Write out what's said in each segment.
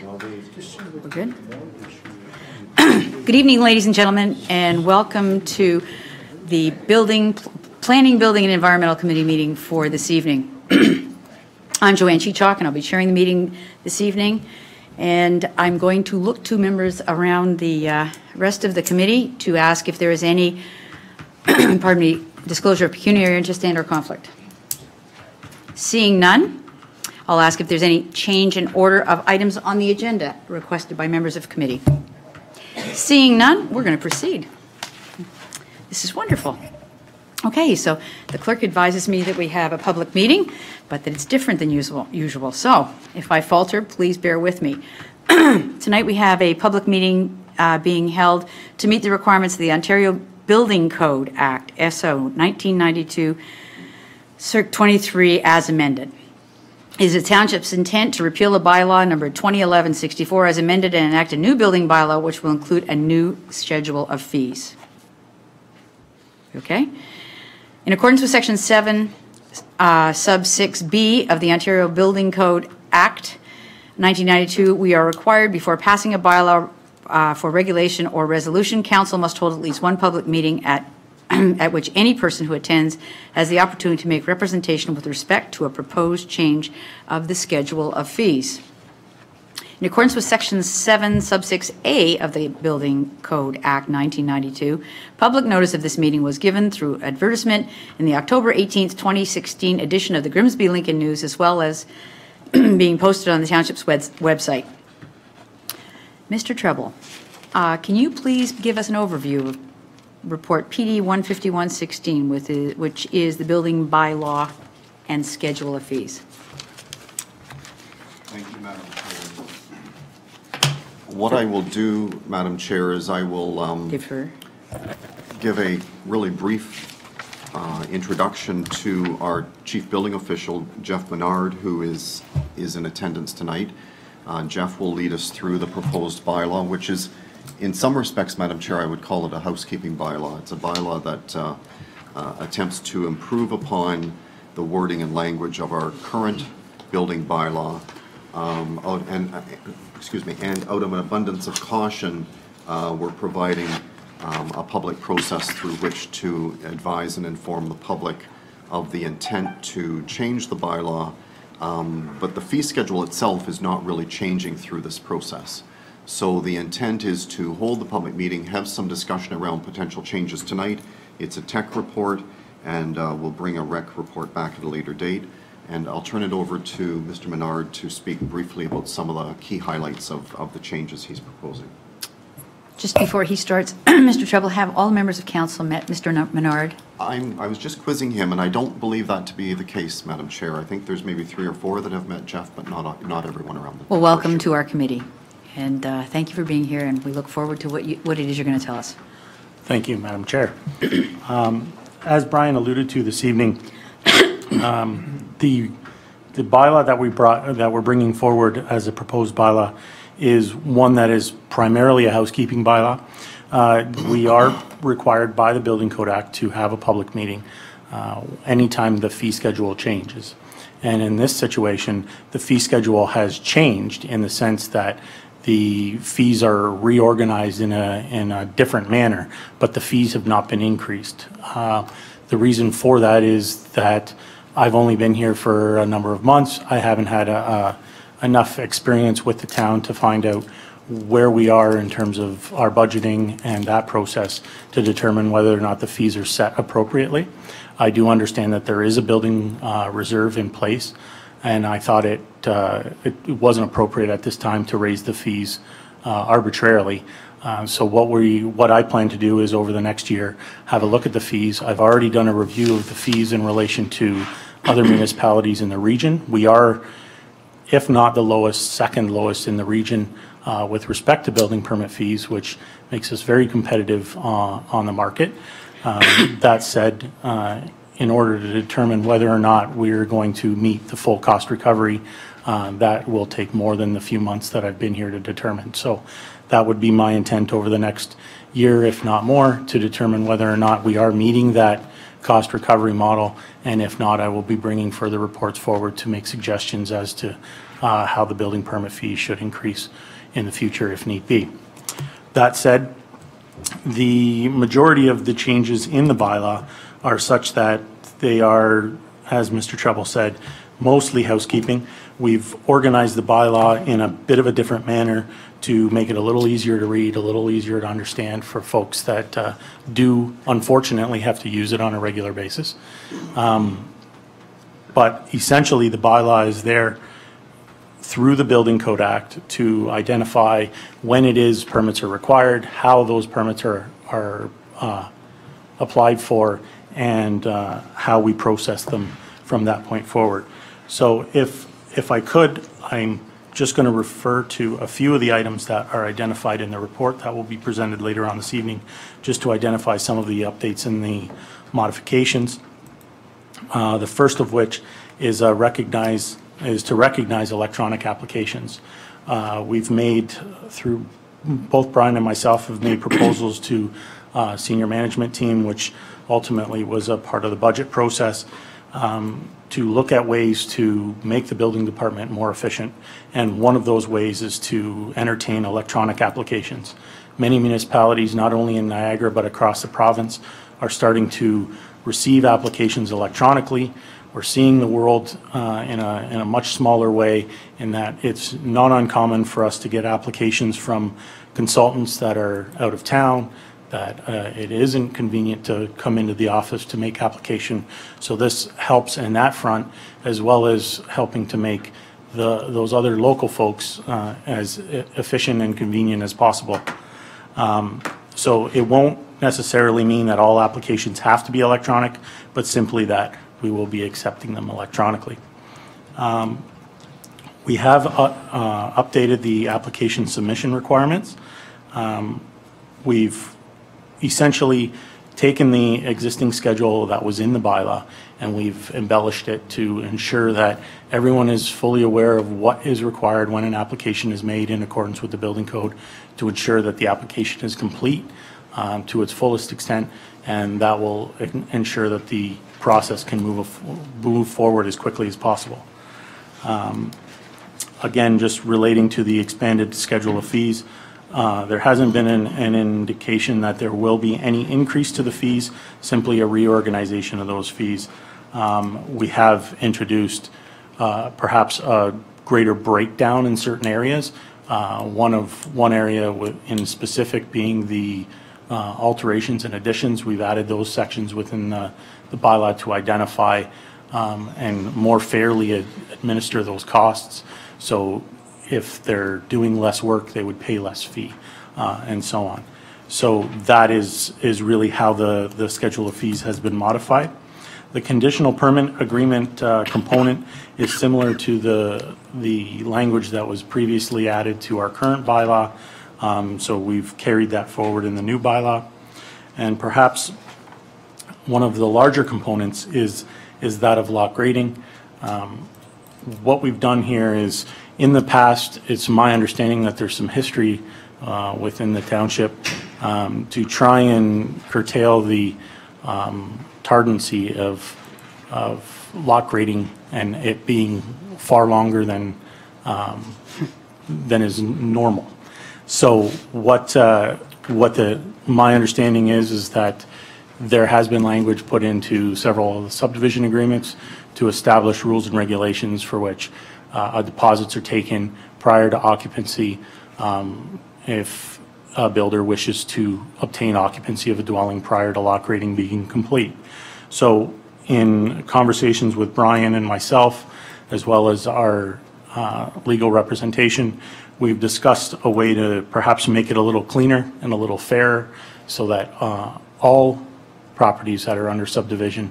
We're good? Good evening, ladies and gentlemen, and welcome to the Building, Planning, Building, and Environmental Committee meeting for this evening. I'm Joanne Chechalk, and I'll be chairing the meeting this evening. And I'm going to look to members around the uh, rest of the committee to ask if there is any, pardon me, disclosure of pecuniary interest and/or conflict. Seeing none, I'll ask if there's any change in order of items on the agenda requested by members of committee. Seeing none, we're going to proceed. This is wonderful. Okay, so the clerk advises me that we have a public meeting, but that it's different than usual. usual. So if I falter, please bear with me. Tonight, we have a public meeting uh, being held to meet the requirements of the Ontario Building Code Act, SO 1992, Circ 23, as amended. Is the township's intent to repeal the bylaw number 2011-64 as amended and enact a new building bylaw which will include a new schedule of fees. Okay? In accordance with Section 7, uh, Sub 6B of the Ontario Building Code Act 1992, we are required before passing a bylaw uh, for regulation or resolution, council must hold at least one public meeting at at which any person who attends has the opportunity to make representation with respect to a proposed change of the schedule of fees. In accordance with Section 7, Sub 6A of the Building Code Act 1992, public notice of this meeting was given through advertisement in the October 18, 2016 edition of the Grimsby Lincoln News, as well as being posted on the township's website. Mr. Treble, uh, can you please give us an overview of report PD 15116, with the- which is the building bylaw and schedule of fees. Thank you, Madam Chair. What I will do, Madam Chair, is I will um, Give give a really brief uh, introduction to our Chief Building Official, Jeff Menard, who is, is in attendance tonight. Uh, Jeff will lead us through the proposed bylaw, which is in some respects, Madam Chair, I would call it a housekeeping bylaw. It's a bylaw that uh, uh, attempts to improve upon the wording and language of our current building bylaw. Um, and, uh, excuse me, and out of an abundance of caution, uh, we're providing um, a public process through which to advise and inform the public of the intent to change the bylaw. Um, But the fee schedule itself is not really changing through this process. So the intent is to hold the public meeting, have some discussion around potential changes tonight. It's a tech report, and uh, we'll bring a rec report back at a later date. And I'll turn it over to Mr. Menard to speak briefly about some of the key highlights of, of the changes he's proposing. just before he starts, Mr. Treble, have all members of council met Mr. Menard? I'm, I was just quizzing him, and I don't believe that to be the case, Madam Chair. I think there's maybe three or four that have met Jeff, but not, not everyone around the. Well, welcome to our committee, and uh, thank you for being here, and we look forward to what you, what it is you're going to tell us. Thank you, Madam Chair. Um, As Brian alluded to this evening, um, the, the bylaw that we brought, that we're bringing forward as a proposed bylaw is one that is primarily a housekeeping bylaw. Uh, We are required by the Building Code Act to have a public meeting uh, anytime the fee schedule changes. And in this situation, the fee schedule has changed in the sense that the fees are reorganized in a, in a different manner, but the fees have not been increased. Uh, The reason for that is that I've only been here for a number of months. I haven't had a, a, enough experience with the town to find out where we are in terms of our budgeting and that process to determine whether or not the fees are set appropriately. I do understand that there is a building uh, reserve in place, and I thought it, uh, it wasn't appropriate at this time to raise the fees uh, arbitrarily. Uh, So what we, what I plan to do is over the next year, have a look at the fees. I've already done a review of the fees in relation to other municipalities in the region. We are, if not the lowest, second lowest in the region uh, with respect to building permit fees, which makes us very competitive uh, on the market. Um, That said, uh, in order to determine whether or not we're going to meet the full cost recovery, uh, that will take more than the few months that I've been here to determine. So that would be my intent over the next year, if not more, to determine whether or not we are meeting that cost recovery model. And if not, I will be bringing further reports forward to make suggestions as to uh, how the building permit fee should increase in the future if need be. That said, the majority of the changes in the bylaw are such that they are, as Mr. Treble said, mostly housekeeping. We've organized the bylaw in a bit of a different manner to make it a little easier to read, a little easier to understand for folks that uh, do unfortunately have to use it on a regular basis. Um, But essentially, the bylaw is there through the Building Code Act to identify when it is permits are required, how those permits are, are uh, applied for, and uh, how we process them from that point forward. So if, if I could, I'm just going to refer to a few of the items that are identified in the report that will be presented later on this evening, just to identify some of the updates and the modifications. Uh, The first of which is uh, recognize, is to recognize electronic applications. Uh, We've made, through, both Brian and myself have made proposals to uh, senior management team, which ultimately was a part of the budget process, um, to look at ways to make the building department more efficient. And one of those ways is to entertain electronic applications. Many municipalities, not only in Niagara but across the province, are starting to receive applications electronically. We're seeing the world uh, in a, in a much smaller way in that it's not uncommon for us to get applications from consultants that are out of town, that uh, it isn't convenient to come into the office to make application. So this helps in that front, as well as helping to make the, those other local folks uh, as efficient and convenient as possible. Um, So it won't necessarily mean that all applications have to be electronic, but simply that we will be accepting them electronically. Um, We have uh, uh, updated the application submission requirements. Um, We've essentially taken the existing schedule that was in the bylaw and we've embellished it to ensure that everyone is fully aware of what is required when an application is made in accordance with the building code to ensure that the application is complete um, to its fullest extent and that will ensure that the process can move, move forward as quickly as possible. Again, just relating to the expanded schedule of fees, there hasn't been an, indication that there will be any increase to the fees, simply a reorganization of those fees. Um, We have introduced uh, perhaps a greater breakdown in certain areas. Uh, One of, one area in specific being the uh, alterations and additions. We've added those sections within the the bylaw to identify um, and more fairly ad- administer those costs. So if they're doing less work, they would pay less fee, uh, and so on. So that is, is really how the, the schedule of fees has been modified. The conditional permit agreement uh, component is similar to the, the language that was previously added to our current bylaw. Um, So we've carried that forward in the new bylaw. And perhaps one of the larger components is, is that of lot grading. Um, What we've done here is, in the past, it's my understanding that there's some history uh, within the township um, to try and curtail the um, tardancy of, of lot grading and it being far longer than, um, than is normal. So what, uh, what the, my understanding is, is that there has been language put into several subdivision agreements to establish rules and regulations for which uh, deposits are taken prior to occupancy um, if a builder wishes to obtain occupancy of a dwelling prior to lot grading being complete. So in conversations with Brian and myself, as well as our uh, legal representation, we've discussed a way to perhaps make it a little cleaner and a little fairer so that uh, all properties that are under subdivision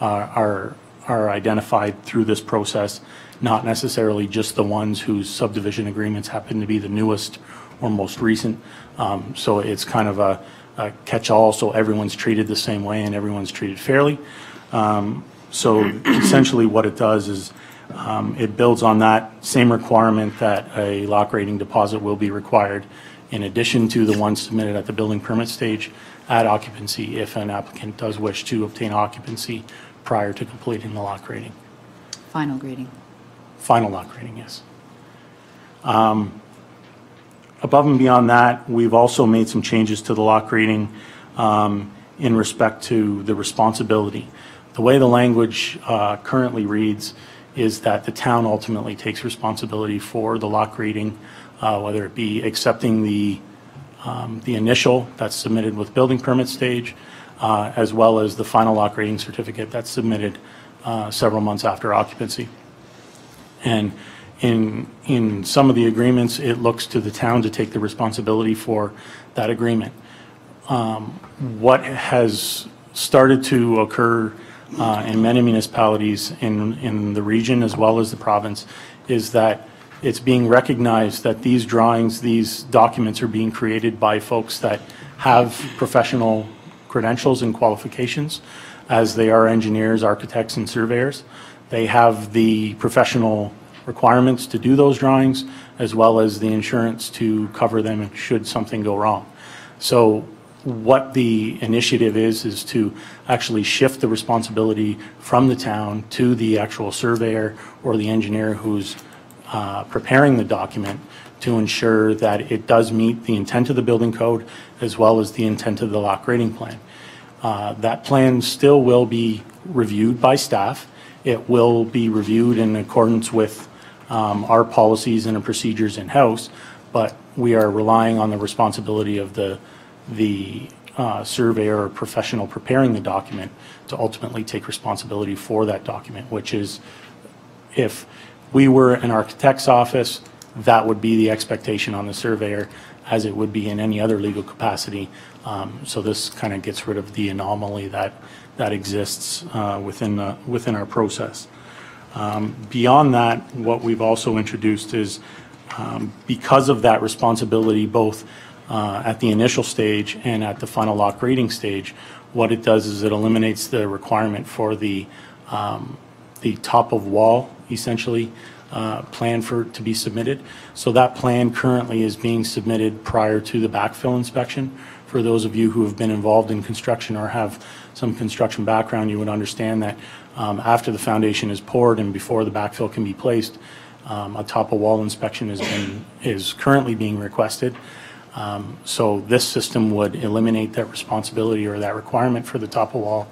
uh, are, are identified through this process, not necessarily just the ones whose subdivision agreements happen to be the newest or most recent. Um, So it's kind of a a catch-all, so everyone's treated the same way and everyone's treated fairly. Um, So essentially what it does is um, it builds on that same requirement that a lot grading deposit will be required in addition to the one submitted at the building permit stage at occupancy if an applicant does wish to obtain occupancy prior to completing the lot grading. Final grading. Final lot grading, yes. Above and beyond that, we've also made some changes to the lot grading um, in respect to the responsibility. The way the language uh, currently reads is that the town ultimately takes responsibility for the lot grading, uh, whether it be accepting the, um, the initial that's submitted with building permit stage, uh, as well as the final lot grading certificate that's submitted uh, several months after occupancy. And in, in some of the agreements, it looks to the town to take the responsibility for that agreement. Um, What has started to occur uh, in many municipalities in, in the region as well as the province is that it's being recognized that these drawings, these documents are being created by folks that have professional credentials and qualifications, as they are engineers, architects, and surveyors. They have the professional requirements to do those drawings, as well as the insurance to cover them should something go wrong. So what the initiative is, is to actually shift the responsibility from the town to the actual surveyor or the engineer who's uh, preparing the document to ensure that it does meet the intent of the building code as well as the intent of the lot grading plan. Uh, That plan still will be reviewed by staff. It will be reviewed in accordance with um, our policies and procedures in-house, but we are relying on the responsibility of the, the uh, surveyor or professional preparing the document to ultimately take responsibility for that document, which is, if we were an architect's office, that would be the expectation on the surveyor, as it would be in any other legal capacity. Um, So this kind of gets rid of the anomaly that, that exists uh, within, the- within our process. Um, Beyond that, what we've also introduced is, um, because of that responsibility, both uh, at the initial stage and at the final lot grading stage, what it does is it eliminates the requirement for the, um, the top of wall, essentially, uh, plan for, to be submitted. So that plan currently is being submitted prior to the backfill inspection. For those of you who have been involved in construction or have some construction background, you would understand that um, after the foundation is poured and before the backfill can be placed, um, a top of wall inspection has been, is currently being requested. Um, So this system would eliminate that responsibility or that requirement for the top of wall.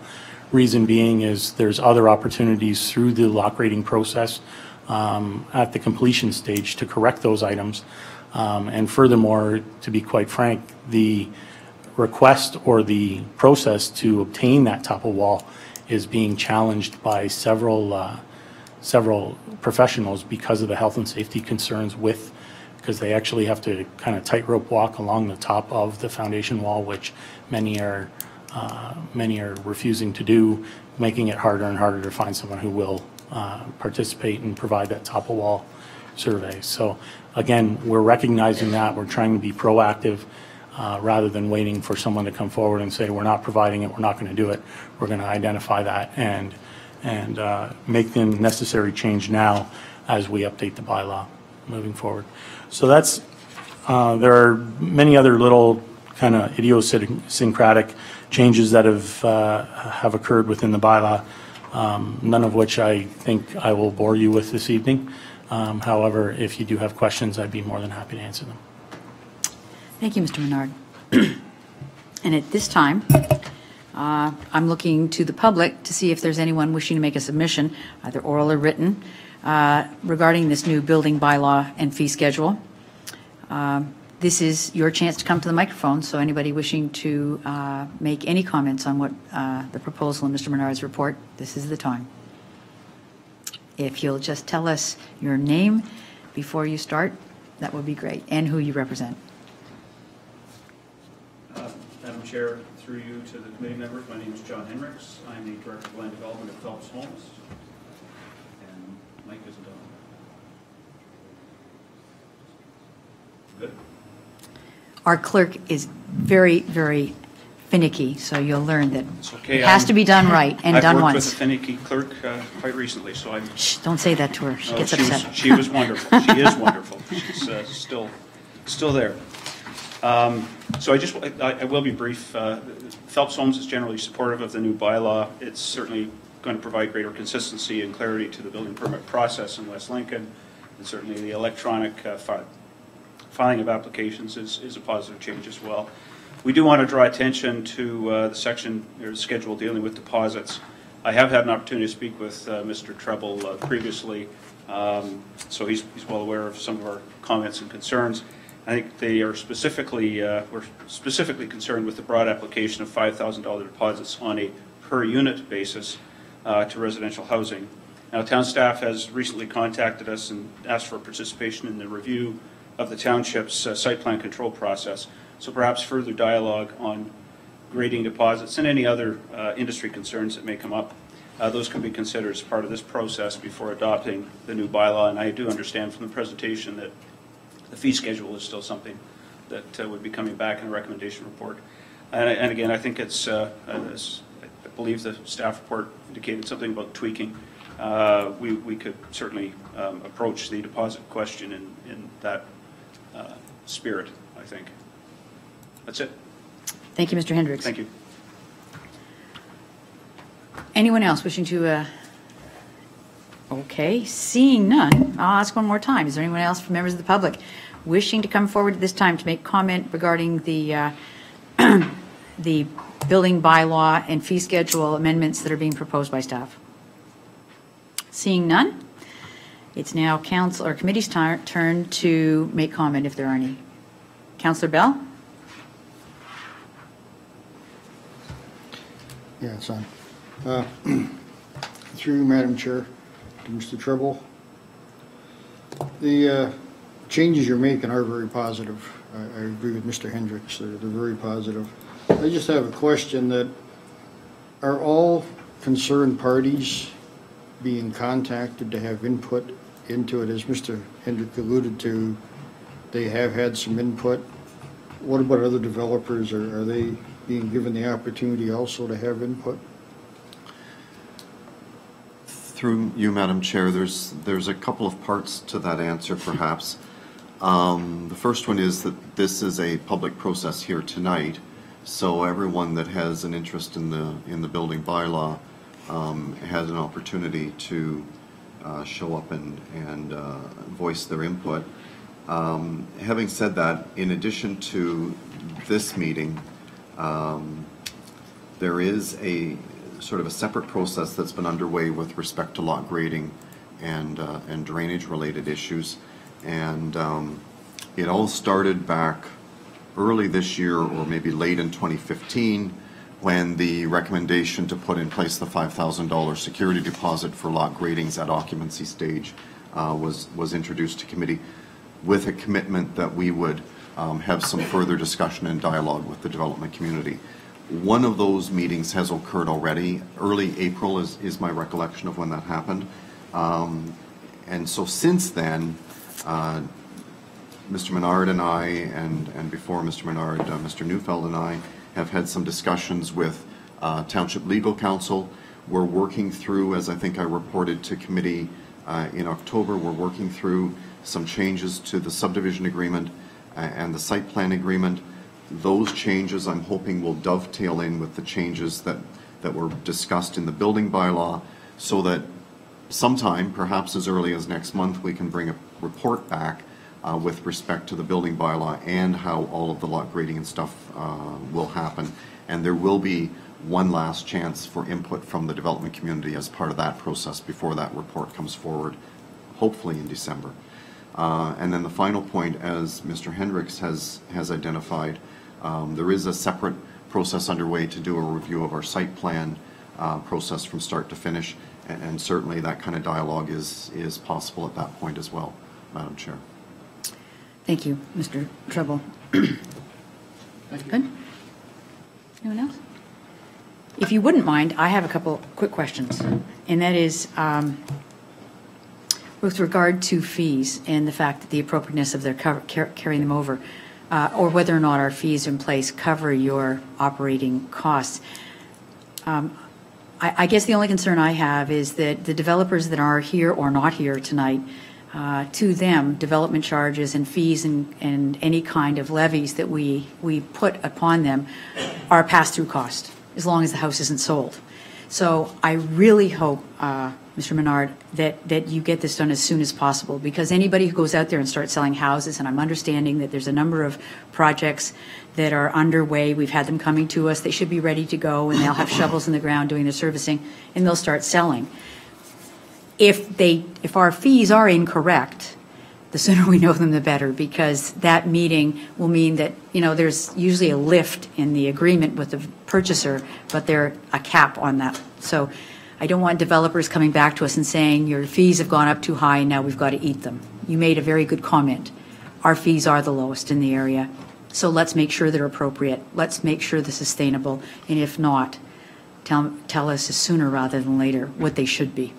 Reason being is there's other opportunities through the lot grading process um, at the completion stage to correct those items. Um, And furthermore, to be quite frank, the request or the process to obtain that top of wall is being challenged by several, uh, several professionals because of the health and safety concerns with, because they actually have to kind of tightrope walk along the top of the foundation wall, which many are, uh, many are refusing to do, making it harder and harder to find someone who will uh, participate and provide that top of wall survey. So again, we're recognizing that, we're trying to be proactive uh, rather than waiting for someone to come forward and say, we're not providing it, we're not going to do it. We're going to identify that and, and uh, make the necessary change now as we update the bylaw moving forward. So that's, uh, there are many other little kind of idiosyncratic changes that have, uh, have occurred within the bylaw, um, none of which I think I will bore you with this evening. Um, However, if you do have questions, I'd be more than happy to answer them. Thank you, Mr. Menard. And at this time, uh, I'm looking to the public to see if there's anyone wishing to make a submission, either oral or written, uh, regarding this new building bylaw and fee schedule. Um, This is your chance to come to the microphone, so anybody wishing to uh, make any comments on what uh, the proposal in Mr. Menard's report, this is the time. If you'll just tell us your name before you start, that would be great, and who you represent. Uh, Madam Chair, through you to the committee members, my name is John Henricks. I'm the Director of Land Development at Phelps Homes. And Mike isn't on. Good? Our clerk is very, very finicky, so you'll learn that okay. it has I'm- to be done right and done once. I've worked with once. a finicky clerk uh, quite recently, so I'm. Shh, don't say that to her. She Oh, gets she was- upset. She was wonderful. She is wonderful. She's uh, still, still there. Um, So I just, I I will be brief. Uh, Phelps Homes is generally supportive of the new bylaw. It's certainly going to provide greater consistency and clarity to the building permit process in West Lincoln. And certainly the electronic uh, fi- filing of applications is, is a positive change as well. We do want to draw attention to uh, the section or schedule dealing with deposits. I have had an opportunity to speak with uh, Mr. Treble uh, previously, um, so he's, he's well aware of some of our comments and concerns. I think they are specifically, uh, we're specifically concerned with the broad application of $5,000 deposits on a per-unit basis uh, to residential housing. Now, town staff has recently contacted us and asked for participation in the review of the township's uh, site plan control process. So perhaps further dialogue on grading deposits and any other uh, industry concerns that may come up. Uh, Those can be considered as part of this process before adopting the new bylaw. And I do understand from the presentation that the fee schedule is still something that uh, would be coming back in a recommendation report. And and again, I think it's, uh, as I believe the staff report indicated something about tweaking. Uh, We we could certainly um, approach the deposit question in in that uh, spirit, I think. That's it. Thank you, Mr. Hendricks. Thank you. Anyone else wishing to, uh, okay, seeing none, I'll ask one more time. Is there anyone else from members of the public wishing to come forward at this time to make comment regarding the, uh, the building bylaw and fee schedule amendments that are being proposed by staff? Seeing none, it's now council, or committee's turn to make comment if there are any. Counselor Bell? Yeah, it's on. Uh, Through Madam Chair, Mr. Treble. The uh, changes you're making are very positive. I I agree with Mr. Hendricks, they're they're very positive. I just have a question that, are all concerned parties being contacted to have input into it? As Mr. Hendrick alluded to, they have had some input. What about other developers? Are are they being given the opportunity also to have input? Through you, Madam Chair, there's, there's a couple of parts to that answer, perhaps. Um, The first one is that this is a public process here tonight, so everyone that has an interest in the, in the building bylaw um, has an opportunity to uh, show up and, and uh, voice their input. Um, Having said that, in addition to this meeting, um, there is a sort of a separate process that's been underway with respect to lot grading and, uh, and drainage-related issues. And um, it all started back early this year, or maybe late in 2015, when the recommendation to put in place the $5,000 security deposit for lot gradings at occupancy stage uh, was, was introduced to committee with a commitment that we would um, have some further discussion and dialogue with the development community. One of those meetings has occurred already. Early April is, is my recollection of when that happened. Um, And so since then, uh, Mr. Menard and I, and, and before Mr. Menard, uh, Mr. Newfeld and I have had some discussions with uh, Township Legal Counsel. We're working through, as I think I reported to committee uh, in October, we're working through some changes to the subdivision agreement uh, and the site plan agreement. Those changes, I'm hoping, will dovetail in with the changes that, that were discussed in the building bylaw so that sometime, perhaps as early as next month, we can bring a report back uh, with respect to the building bylaw and how all of the lot grading and stuff uh, will happen. And there will be one last chance for input from the development community as part of that process before that report comes forward, hopefully in December. Uh, And then the final point, as Mr. Hendricks has, has identified, um, there is a separate process underway to do a review of our site plan uh, process from start to finish, and and certainly that kind of dialogue is, is possible at that point as well, Madam Chair. Thank you, Mr. Treble. Good? Anyone else? If you wouldn't mind, I have a couple quick questions, and that is um, with regard to fees and the fact that the appropriateness of their cover- car- carrying them over, uh, or whether or not our fees in place cover your operating costs. Um, I I guess the only concern I have is that the developers that are here or not here tonight, uh, to them, development charges and fees and, and any kind of levies that we, we put upon them are pass-through cost, as long as the house isn't sold. So I really hope, uh, Mr. Menard, that, that you get this done as soon as possible, because anybody who goes out there and starts selling houses, and I'm understanding that there's a number of projects that are underway, we've had them coming to us, they should be ready to go, and they'll have shovels in the ground doing their servicing, and they'll start selling. If they, if our fees are incorrect, the sooner we know them, the better, because that meeting will mean that, you know, there's usually a lift in the agreement with the purchaser, but there a cap on that. So I don't want developers coming back to us and saying, your fees have gone up too high, and now we've got to eat them. You made a very good comment. Our fees are the lowest in the area, so let's make sure they're appropriate. Let's make sure they're sustainable, and if not, tell, tell us sooner rather than later what they should be.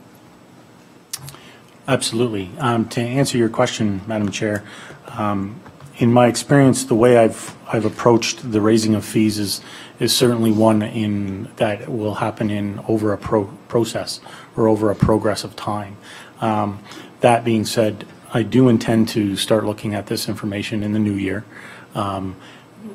Absolutely. Um, To answer your question, Madam Chair, um, in my experience, the way I've, I've approached the raising of fees is, is certainly one in, that will happen in over a pro, process or over a progress of time. Um, That being said, I do intend to start looking at this information in the new year. Um,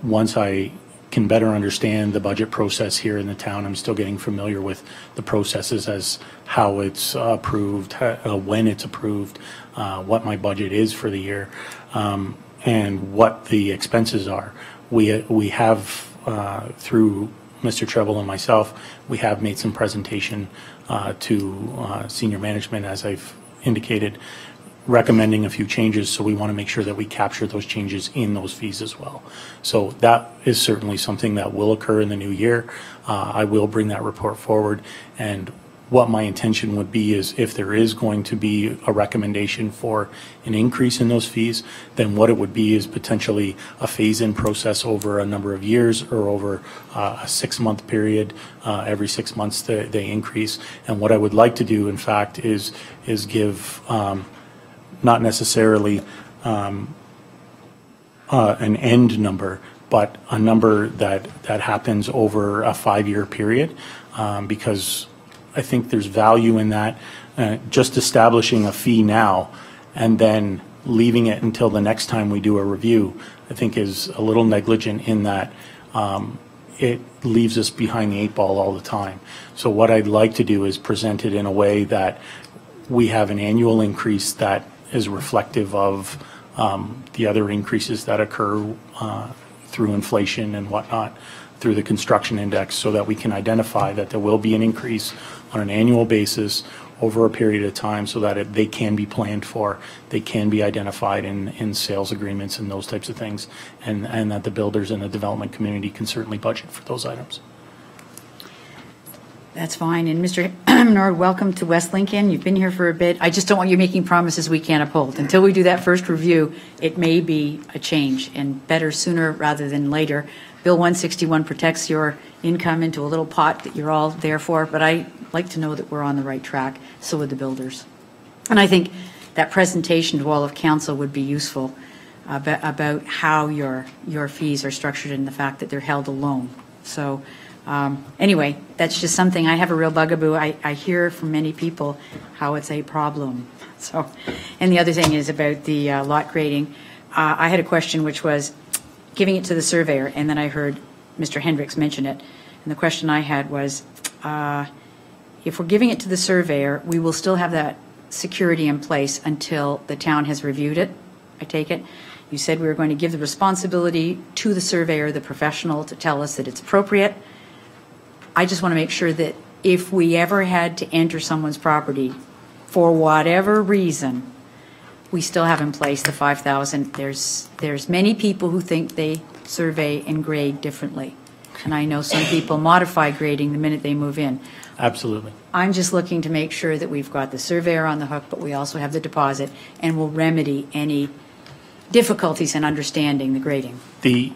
Once I can better understand the budget process here in the town. I'm still getting familiar with the processes as how it's approved, ha- uh, when it's approved, uh, what my budget is for the year, um, and what the expenses are. We, we have, uh, through Mr. Treble and myself, we have made some presentation uh, to uh, senior management, as I've indicated, recommending a few changes, so we want to make sure that we capture those changes in those fees as well. So that is certainly something that will occur in the new year. Uh, I will bring that report forward, and what my intention would be is if there is going to be a recommendation for an increase in those fees, then what it would be is potentially a phase-in process over a number of years or over uh, a six-month period. Uh, Every six months, they, they increase. And what I would like to do, in fact, is, is give um, not necessarily um, uh, an end number, but a number that, that happens over a five-year period, um, because I think there's value in that. Uh, Just establishing a fee now and then leaving it until the next time we do a review, I think is a little negligent in that um, it leaves us behind the eight ball all the time. So what I'd like to do is present it in a way that we have an annual increase that is reflective of um, the other increases that occur uh, through inflation and whatnot, through the construction index, so that we can identify that there will be an increase on an annual basis over a period of time, so that it- they can be planned for, they can be identified in, in sales agreements and those types of things, and, and that the builders and the development community can certainly budget for those items. That's fine. And Mr. Menard, welcome to West Lincoln. You've been here for a bit. I just don't want you making promises we can't uphold. Until we do that first review, it may be a change and better sooner rather than later. Bill 161 protects your income into a little pot that you're all there for, but I like to know that we're on the right track, so would the builders. And I think that presentation to all of council would be useful about, about how your, your fees are structured and the fact that they're held alone. So, um, anyway, that's just something, I have a real bugaboo. I, I hear from many people how it's a problem. So, and the other thing is about the uh, lot grading. Uh, I had a question which was giving it to the surveyor, and then I heard Mr. Hendricks mention it. And the question I had was, uh, if we're giving it to the surveyor, we will still have that security in place until the town has reviewed it, I take it? You said we were going to give the responsibility to the surveyor, the professional, to tell us that it's appropriate. I just want to make sure that if we ever had to enter someone's property, for whatever reason, we still have in place the 5,000. There's, there's many people who think they survey and grade differently. And I know some people modify grading the minute they move in. Absolutely. I'm just looking to make sure that we've got the surveyor on the hook, but we also have the deposit, and will remedy any difficulties in understanding the grading. The,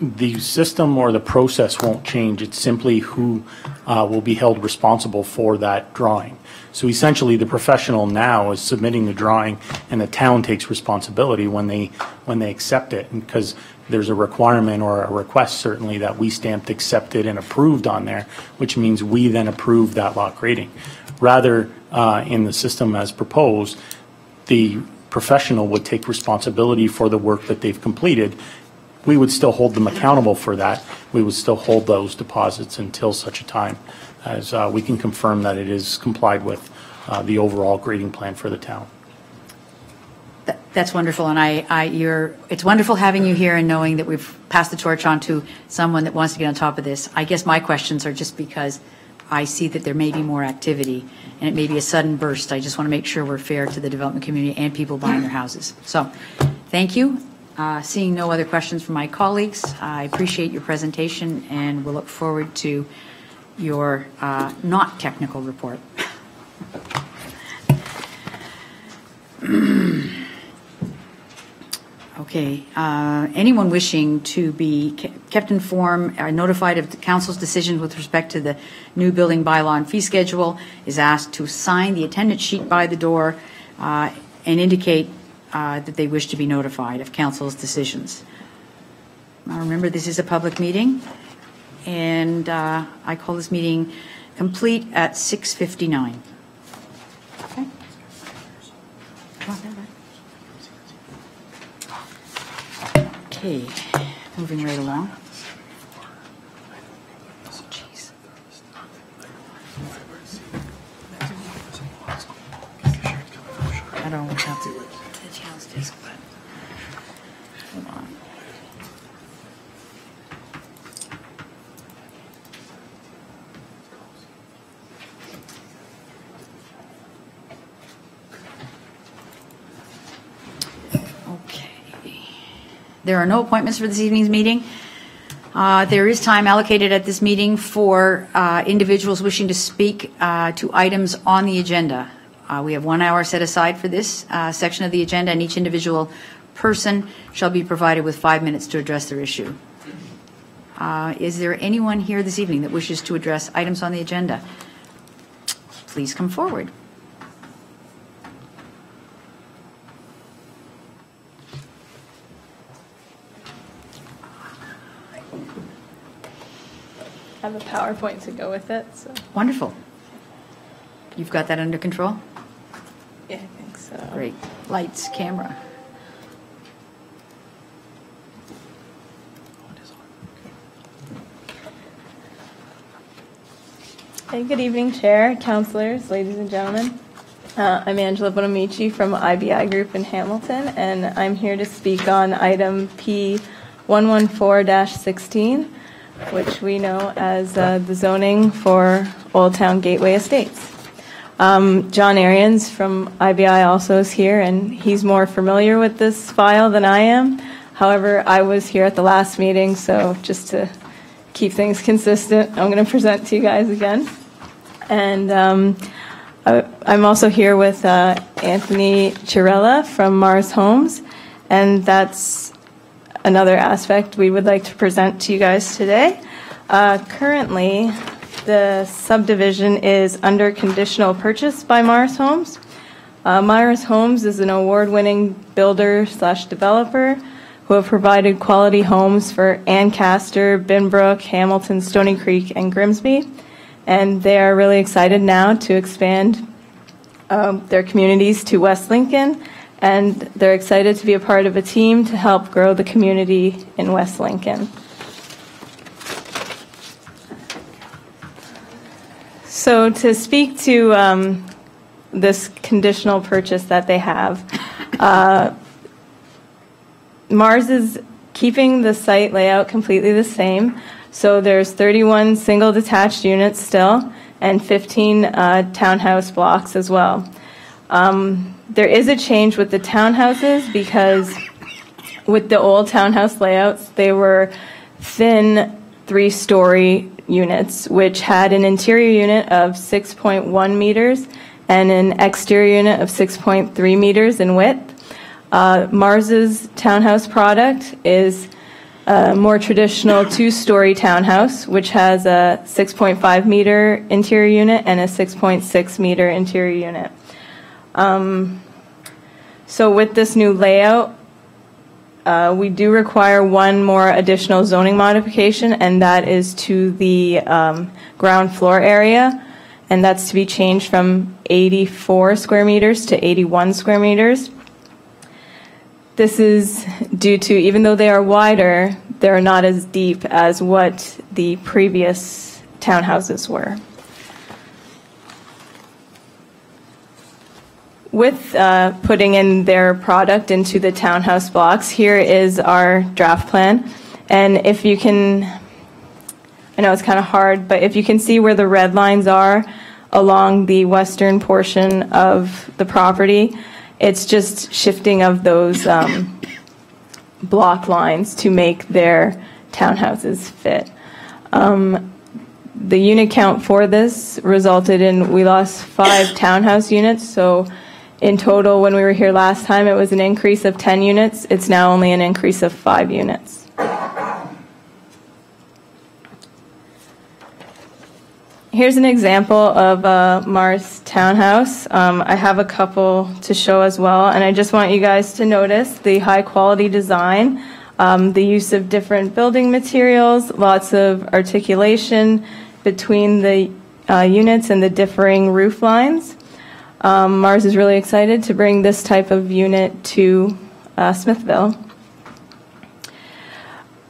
the system or the process won't change. It's simply who uh, will be held responsible for that drawing. So essentially, the professional now is submitting the drawing, and the town takes responsibility when they, when they accept it. Because there's a requirement or a request certainly that we stamped accepted and approved on there, which means we then approve that lot grading. Rather, uh, in the system as proposed, the professional would take responsibility for the work that they've completed. We would still hold them accountable for that. We would still hold those deposits until such a time as uh, we can confirm that it is complied with uh, the overall grading plan for the town. That- That's wonderful, and I, I, you're, it's wonderful having you here and knowing that we've passed the torch on to someone that wants to get on top of this. I guess my questions are just because I see that there may be more activity, and it may be a sudden burst. I just want to make sure we're fair to the development community and people buying their houses. So, thank you. Uh, Seeing no other questions from my colleagues, I appreciate your presentation, and we'll look forward to your uh, not technical report. Okay, uh, anyone wishing to be kept informed or notified of the council's decision with respect to the new building bylaw and fee schedule is asked to sign the attendance sheet by the door uh, and indicate uh, that they wish to be notified of council's decisions. Now, remember, this is a public meeting, and uh, I call this meeting complete at 6:59. Okay? Okay, moving right along. Jeez. I don't have to, the challenge is, but, hold on. Okay. There are no appointments for this evening's meeting. Uh, There is time allocated at this meeting for uh, individuals wishing to speak uh, to items on the agenda. Uh, We have one hour set aside for this uh, section of the agenda, and each individual person shall be provided with five minutes to address their issue. Uh, Is there anyone here this evening that wishes to address items on the agenda? Please come forward. Have a PowerPoint to go with it, so Wonderful. You've got that under control? yeah, I think so. Great. Lights, camera. Hey, good evening, Chair, councilors, ladies and gentlemen. Uh, I'm Angela Bonamici from IBI Group in Hamilton, and I'm here to speak on item P 114-16, which we know as uh, the zoning for Old Town Gateway Estates. Um, John Ariens from IBI also is here, and he's more familiar with this file than I am. However, I was here at the last meeting, so just to keep things consistent, I'm going to present to you guys again. And um, I- I'm also here with uh, Anthony Chirella from Marz Homes, and that's another aspect we would like to present to you guys today. Uh, Currently, the subdivision is under conditional purchase by Marz Homes. Uh, Myers Homes is an award-winning builder slash developer who have provided quality homes for Ancaster, Binbrook, Hamilton, Stoney Creek, and Grimsby. And they are really excited now to expand um, their communities to West Lincoln, and they're excited to be a part of a team to help grow the community in West Lincoln. So to speak to um, this conditional purchase that they have, uh, Marz is keeping the site layout completely the same. So there's 31 single detached units still and 15 uh, townhouse blocks as well. Um, There is a change with the townhouses because with the old townhouse layouts, they were thin three-story units, which had an interior unit of 6.1 meters and an exterior unit of 6.3 meters in width. Uh, Marz's townhouse product is a more traditional two-story townhouse, which has a 6.5 meter interior unit and a 6.6 meter interior unit. Um, So with this new layout, uh, we do require one more additional zoning modification, and that is to the um, ground floor area, and that's to be changed from 84 square meters to 81 square meters. This is due to, even though they are wider, they're not as deep as what the previous townhouses were. With uh, putting in their product into the townhouse blocks, here is our draft plan. And if you can, I know it's kind of hard, but if you can see where the red lines are along the western portion of the property, it's just shifting of those um, block lines to make their townhouses fit. Um, The unit count for this resulted in, we lost five townhouse units, so in total, when we were here last time, it was an increase of 10 units. It's now only an increase of five units. Here's an example of a Marz townhouse. Um, I have a couple to show as well, and I just want you guys to notice the high-quality design, um, the use of different building materials, lots of articulation between the uh, units and the differing roof lines. Um, Marz is really excited to bring this type of unit to uh, Smithville.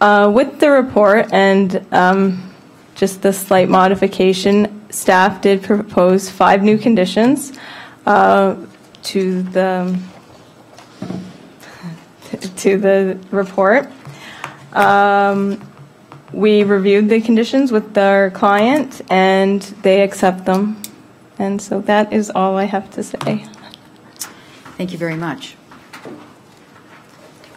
Uh, With the report and um, just the slight modification, staff did propose five new conditions uh, to the, to the report. Um, We reviewed the conditions with our client, and they accept them. And so that is all I have to say. Thank you very much.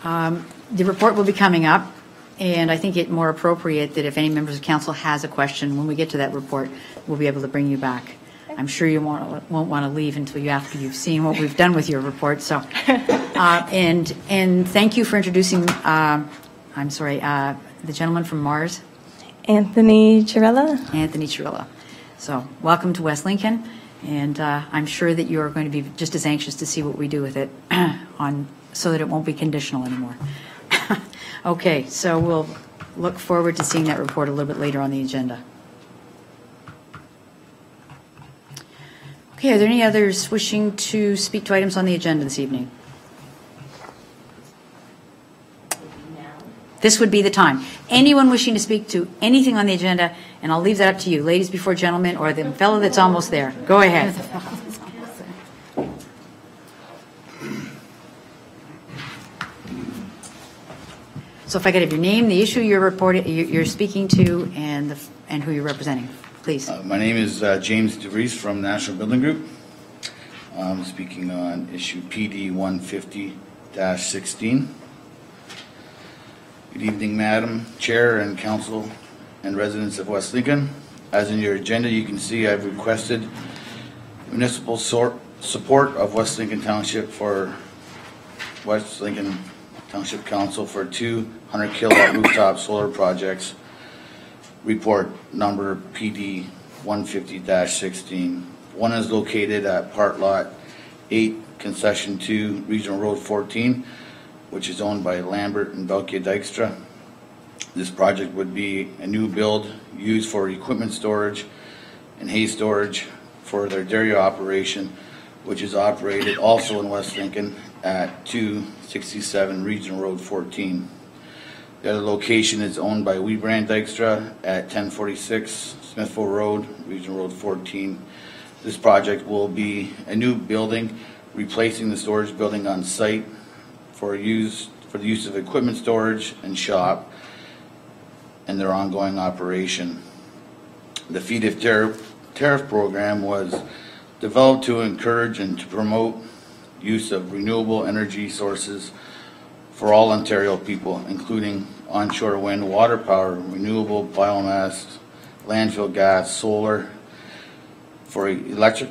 Um, The report will be coming up, and I think it more appropriate that if any members of council has a question, when we get to that report, we'll be able to bring you back. I'm sure you won't, won't want to leave until you, after you've seen what we've done with your report, so. uh, And, and thank you for introducing, um, I'm sorry, uh, the gentleman from Marz, Anthony Chirella? Anthony Chirilla. So, welcome to West Lincoln, and uh, I'm sure that you are going to be just as anxious to see what we do with it on, so that it won't be conditional anymore. Okay, so we'll look forward to seeing that report a little bit later on the agenda. Okay, are there any others wishing to speak to items on the agenda this evening? This would be the time. Anyone wishing to speak to anything on the agenda, and I'll leave that up to you, ladies before gentlemen, or the fellow that's almost there. Go ahead. So if I could have your name, the issue you're reporting, you- you're speaking to, and the, and who you're representing, please. Uh, My name is uh, James DeVries from National Building Group. I'm speaking on issue PD 150-16. Good evening, Madam Chair and Council and residents of West Lincoln. As in your agenda, you can see I've requested municipal support of West Lincoln Township for West Lincoln Township Council for two 100 kilowatt rooftop solar projects report number PD 150-16. One is located at Part Lot 8, Concession 2, Regional Road 14, which is owned by Lambert and Belkia Dykstra. This project would be a new build used for equipment storage and hay storage for their dairy operation, which is operated also in West Lincoln at 267 Regional Road 14. The other location is owned by We Brand Dykstra at 1046 Smithville Road, Regional Road 14. This project will be a new building, replacing the storage building on site for use, for the use of equipment storage and shop and their ongoing operation. The FEDIF tariff, tariff program was developed to encourage and to promote use of renewable energy sources for all Ontario people, including onshore wind, water power, renewable biomass, landfill gas, solar, for electric,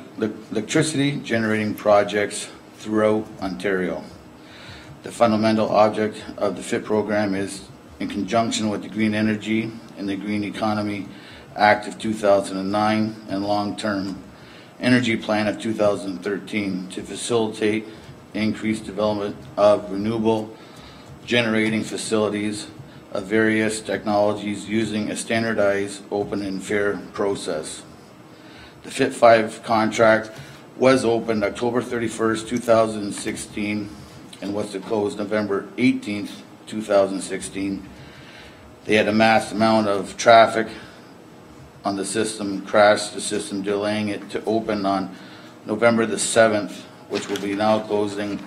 electricity generating projects throughout Ontario. The fundamental object of the FIT program is in conjunction with the Green Energy and the Green Economy Act of 2009 and Long-Term Energy Plan of 2013 to facilitate increased development of renewable generating facilities of various technologies using a standardized, open, and fair process. The FIT 5 contract was opened October 31st, 2016, and was to close November 18th, 2016. They had a mass amount of traffic on the system, crashed the system, delaying it to open on November the 7th which will be now closing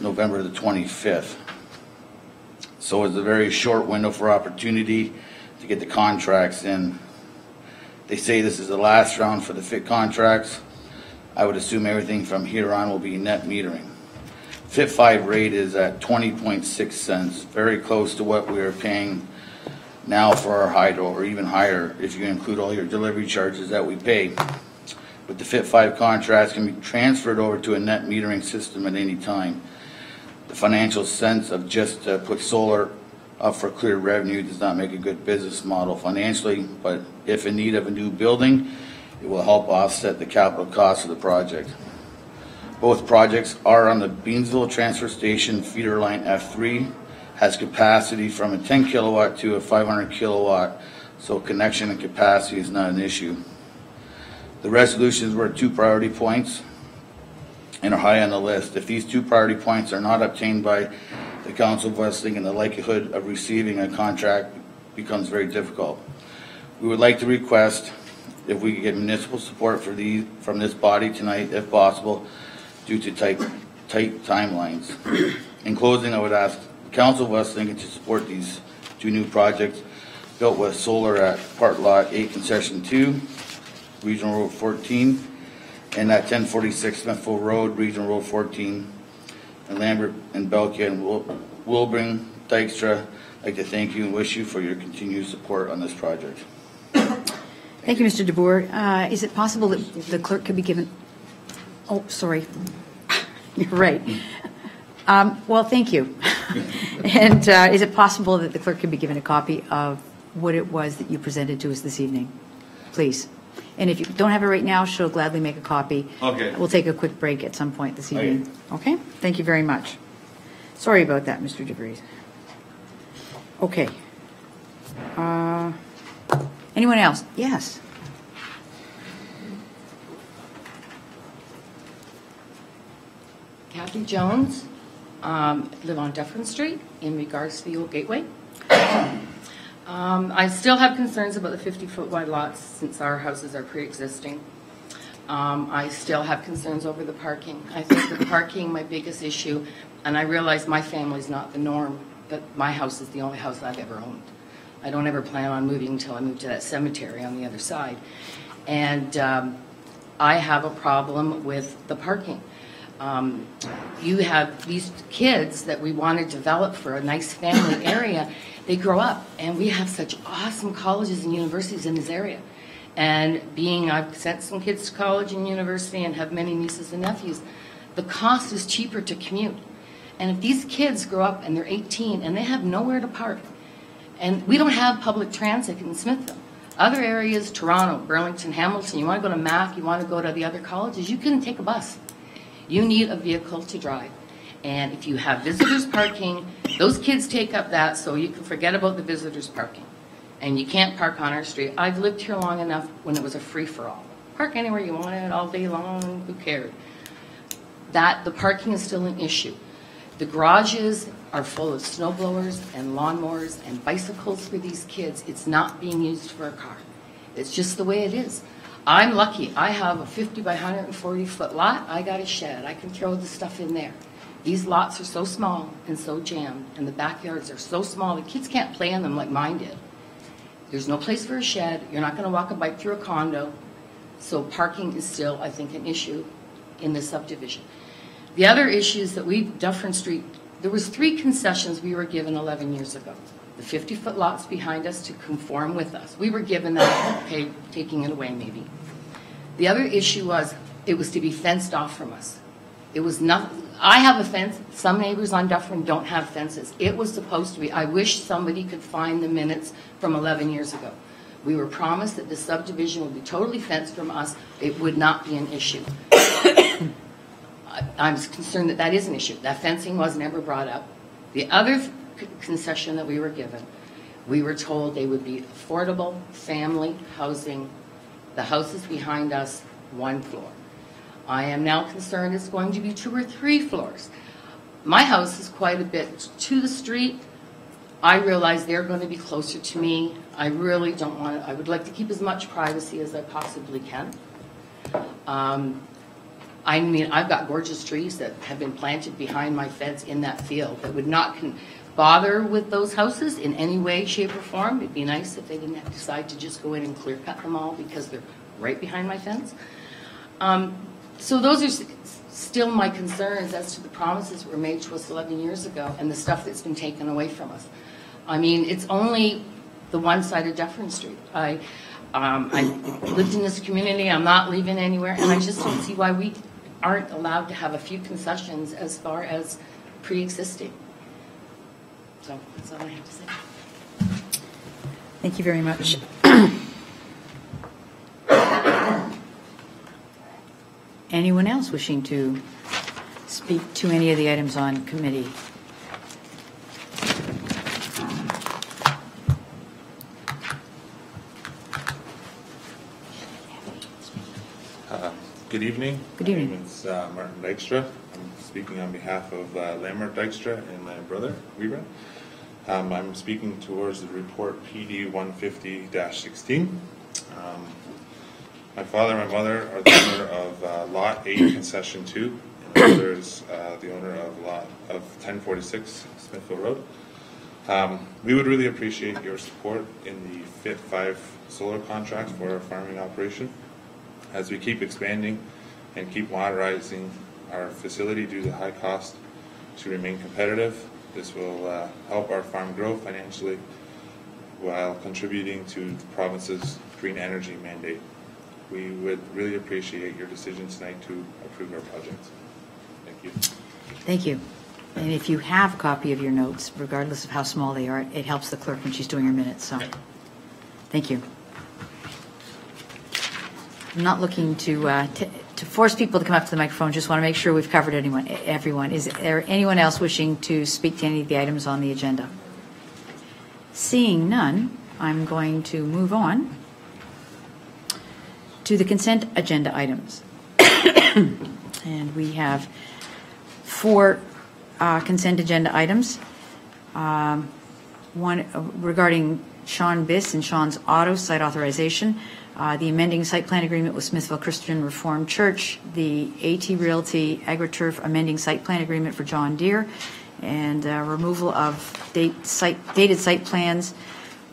November the 25th. So it's a very short window for opportunity to get the contracts in. They say this is the last round for the FIT contracts. I would assume everything from here on will be net metering. FIT 5 rate is at 20.6 cents, very close to what we are paying now for our hydro, or even higher if you include all your delivery charges that we pay. But the FIT 5 contracts can be transferred over to a net metering system at any time. The financial sense of just uh, put solar up for clear revenue does not make a good business model financially, but if in need of a new building, it will help offset the capital cost of the project. Both projects are on the Beamsville Transfer Station feeder line F3, has capacity from a 10 kilowatt to a 500 kilowatt, so connection and capacity is not an issue. The resolutions were two priority points and are high on the list. If these two priority points are not obtained by the Council of West Lincoln, the likelihood of receiving a contract becomes very difficult. We would like to request if we could get municipal support for these, from this body tonight, if possible, due to tight, tight timelines. In closing, I would ask the Council of West Lincoln to support these two new projects built with solar at Part Lot 8 Concession 2, Regional Road 14, and at 1046 Smithville Road, Regional Road 14, and Lambert and Belkia and Wil- Wilbring, Dykstra, I'd like to thank you and wish you for your continued support on this project. Thank you, Mr. DeBoer. Uh, Is it possible that the clerk could be given, oh, sorry. You're right. Um, Well, thank you. And uh, is it possible that the clerk could be given a copy of what it was that you presented to us this evening? Please. And if you don't have it right now, she'll gladly make a copy. Okay. We'll take a quick break at some point this evening. Okay? Thank you very much. Sorry about that, Mr. DeVries. Okay. Uh, Anyone else? Yes. Kathy Jones, um, live on Dufferin Street in regards to the old gateway. Um, I still have concerns about the 50-foot wide lots since our houses are pre-existing. Um, I still have concerns over the parking. I think the parking, my biggest issue, and I realize my family's not the norm, but my house is the only house I've ever owned. I don't ever plan on moving until I move to that cemetery on the other side. And um, I have a problem with the parking. Um, You have these kids that we want to develop for a nice family area, they grow up, and we have such awesome colleges and universities in this area. And being, I've sent some kids to college and university and have many nieces and nephews, the cost is cheaper to commute. And if these kids grow up and they're 18 and they have nowhere to park, and we don't have public transit in Smithville. Other areas, Toronto, Burlington, Hamilton, you want to go to Mac, you want to go to the other colleges, you can take a bus. You need a vehicle to drive. And if you have visitors parking, those kids take up that, so you can forget about the visitors parking. And you can't park on our street. I've lived here long enough when it was a free-for-all. Park anywhere you wanted all day long, who cared? That, the parking is still an issue. The garages are full of snow blowers and lawnmowers and bicycles for these kids. It's not being used for a car. It's just the way it is. I'm lucky. I have a 50 by 140 foot lot. I got a shed. I can throw the stuff in there. These lots are so small and so jammed, and the backyards are so small, the kids can't play in them like mine did. There's no place for a shed. You're not going to walk a bike through a condo. So parking is still, I think, an issue in this subdivision. The other issues that we, Dufferin Street, there was three concessions we were given 11 years ago. The 50-foot lots behind us to conform with us. We were given that, okay, taking it away maybe. The other issue was, it was to be fenced off from us. It was not, I have a fence, some neighbors on Dufferin don't have fences. It was supposed to be, I wish somebody could find the minutes from 11 years ago. We were promised that the subdivision would be totally fenced from us. It would not be an issue. I- I'm concerned that that is an issue. That fencing was never brought up. The other concession that we were given, we were told they would be affordable, family housing, the houses behind us, one floor. I am now concerned it's going to be two or three floors. My house is quite a bit to the street. I realize they're going to be closer to me. I really don't want, I would like to keep as much privacy as I possibly can. Um, I mean, I've got gorgeous trees that have been planted behind my fence in that field that would not bother with those houses in any way, shape, or form. It'd be nice if they didn't to decide to just go in and clear cut them all because they're right behind my fence. Um, So those are still my concerns as to the promises that were made to us 11 years ago and the stuff that's been taken away from us. I mean, it's only the one side of Dufferin Street. I, um, I lived in this community, I'm not leaving anywhere, and I just don't see why we aren't allowed to have a few concessions as far as pre-existing. So that's all I have to say. Thank you very much. Anyone else wishing to speak to any of the items on committee? Good evening. Good evening. My name is uh, Martin Dykstra. I'm speaking on behalf of uh, Lambert Dykstra and my brother, Weaver. Um, I'm speaking towards the report PD 150-16. Um, My father and my mother are the owner of uh, Lot 8 Concession 2, and my brother is uh, the owner of Lot of 1046 Smithville Road. Um, We would really appreciate your support in the FIT 5 solar contract for our farming operation as we keep expanding and keep modernizing our facility due to the high cost to remain competitive. This will uh, help our farm grow financially while contributing to the province's green energy mandate. We would really appreciate your decision tonight to approve our project. Thank you. Thank you. And if you have a copy of your notes, regardless of how small they are, it helps the clerk when she's doing her minutes, so, thank you. I'm not looking to, uh, to force people to come up to the microphone, just want to make sure we've covered anyone, everyone. Is there anyone else wishing to speak to any of the items on the agenda? Seeing none, I'm going to move on to the consent agenda items. And we have four uh, consent agenda items. Um, One uh, regarding Sean Biss and Sean's auto site authorization, uh, the amending site plan agreement with Smithville Christian Reformed Church, the AT Realty AgriTurf amending site plan agreement for John Deere, and uh, removal of date site, dated site plans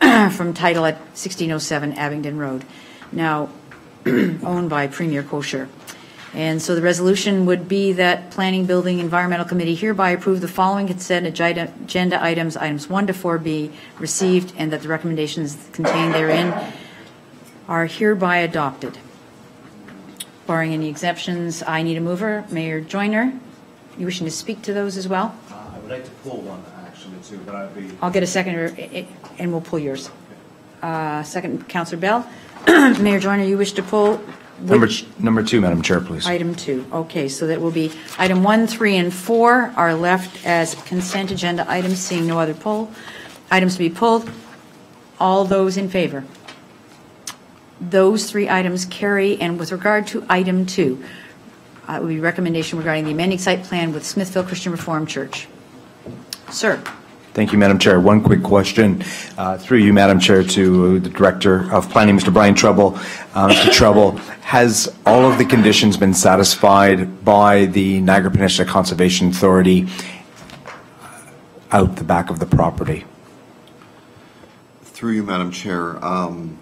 from title at 1607 Abingdon Road, now owned by Premier Kosher. And so the resolution would be that Planning, Building, Environmental Committee hereby approve the following consent agenda agenda items, items 1 to 4 be received, and that the recommendations contained therein are hereby adopted. Barring any exceptions, I need a mover. Mayor Joyner, you wishing to speak to those as well? Uh, I would like to pull one, actually, too, but I'd be, I'll get a second, and we'll pull yours. Uh, Second, Counselor Bell. Mayor Joyner, you wish to pull number, number two, Madam Chair, please. Item two, okay, so that will be, item one, three, and four are left as consent agenda items, seeing no other poll. Items to be pulled, all those in favor? Those three items carry, and with regard to item two, uh, it would be recommendation regarding the amending site plan with Smithville Christian Reformed Church. Sir? Thank you, Madam Chair. One quick question, uh, through you, Madam Chair, to the Director of Planning, Mr. Brian Treble. Uh, Mr. Treble, has all of the conditions been satisfied by the Niagara Peninsula Conservation Authority out the back of the property? Through you, Madam Chair, um,